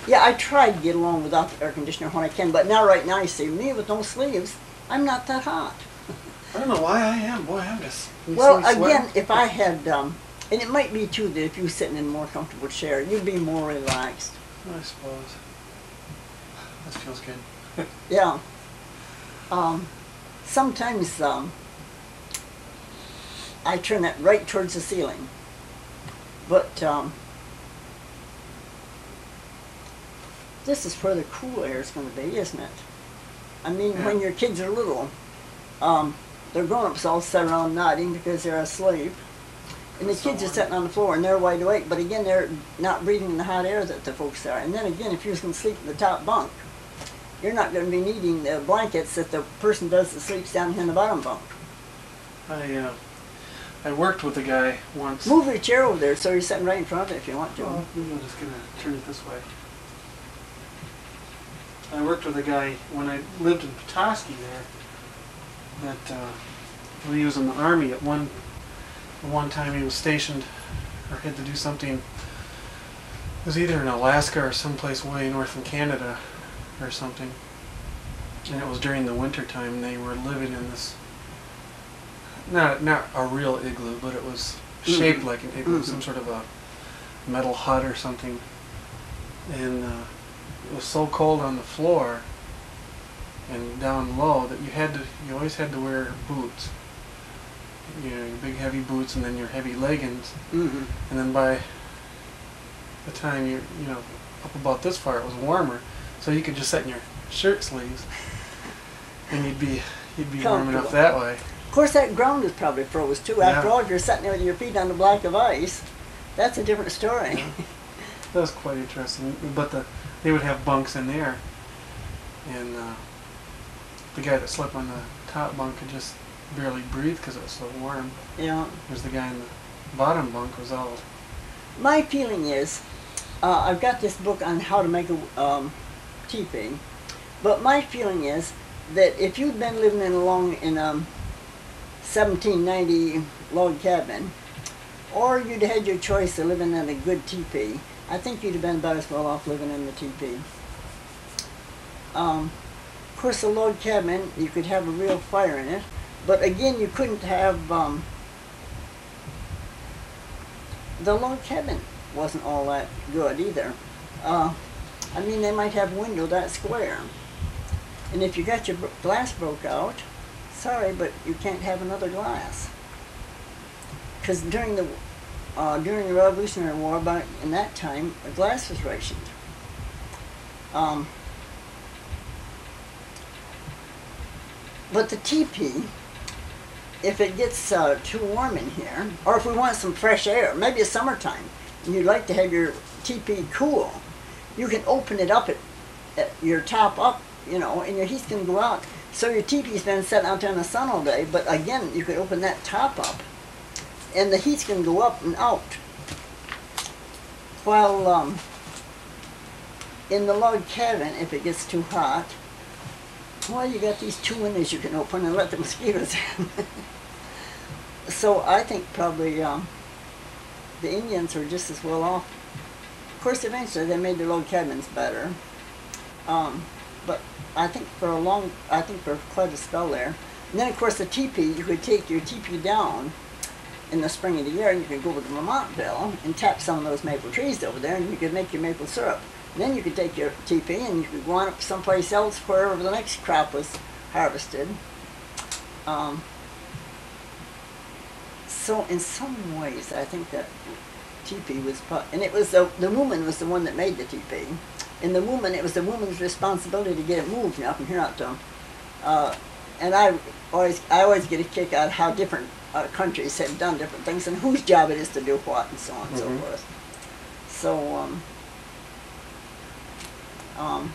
Yeah, I try to get along without the air conditioner when I can, but now right now you see me with no sleeves, I'm not that hot. I don't know why I am. Boy, I'm just. Well, again, if I had, um, and it might be too that if you were sitting in a more comfortable chair, you'd be more relaxed. I suppose. That feels good. Yeah. Um, sometimes um, I turn that right towards the ceiling, but um, this is where the cool air is going to be, isn't it? I mean, when your kids are little, um, their grown-ups all sit around nodding because they're asleep, and the kids are sitting on the floor and they're wide awake. But again, they're not breathing the hot air that the folks are. And then again, if you're going to sleep in the top bunk, you're not going to be needing the blankets that the person does that sleeps down here in the bottom bunk. I uh, I worked with a guy once. Move your chair over there so you're sitting right in front of it if you want to. Well, I'm just gonna turn it this way. I worked with a guy when I lived in Petoskey there. That uh, when he was in the army at one one time he was stationed or had to do something. It was either in Alaska or someplace way north in Canada or something. And it was during the winter time. They were living in this not not a real igloo, but it was shaped Mhm. like an igloo, Mhm. some sort of a metal hut or something. And uh, it was so cold on the floor and down low that you had to you always had to wear boots. You know, your big heavy boots and then your heavy leggings. hmm And then by the time you're, you know, up about this far, it was warmer. So you could just sit in your shirt sleeves, and you'd be you'd be warm enough that way. Of course, that ground is probably froze too. After all, if you're sitting there with your feet on the block of ice. That's a different story. Yeah. That was quite interesting. But the they would have bunks in there, and uh, the guy that slept on the top bunk could just barely breathe because it was so warm. Yeah. Whereas the guy in the bottom bunk was all My feeling is, uh, I've got this book on how to make a um, teepee, but my feeling is that if you'd been living in a long in a 1790 log cabin, or you'd had your choice of living in a good teepee, I think you'd have been about as well off living in the teepee. Um, of course, a log cabin, you could have a real fire in it, but again, you couldn't have um, the log cabin wasn't all that good either. Uh, I mean, they might have window that square. And if you got your glass broke out, sorry, but you can't have another glass. Because during the uh, during the Revolutionary War, about in that time, a glass was rationed. Um, but the teepee, if it gets uh, too warm in here, or if we want some fresh air, maybe it's summertime, and you'd like to have your teepee cool, you can open it up at, at your top up, you know, and your heat's gonna go out. So your teepee's been set out there in the sun all day, but again, you could open that top up, and the heat's gonna go up and out. While um, in the log cabin, if it gets too hot, well, you got these two windows you can open and let the mosquitoes in. So I think probably um, the Indians were just as well off. Of course, eventually they made the log cabins better. Um, but I think for a long, I think for quite a spell there. And then of course the teepee, you could take your teepee down in the spring of the year and you could go over to Lamontville and tap some of those maple trees over there and you could make your maple syrup. And then you could take your teepee and you could go on up someplace else wherever the next crop was harvested. Um, so in some ways, I think that teepee was, pro- and it was the, the woman was the one that made the teepee. And the woman, it was the woman's responsibility to get it moved now from here out to, uh, and I always, I always get a kick out of how different uh, countries have done different things and whose job it is to do what and so on and so Mhm. forth. So, um, um,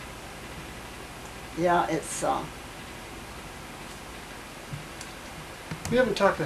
yeah, it's, um, We haven't talked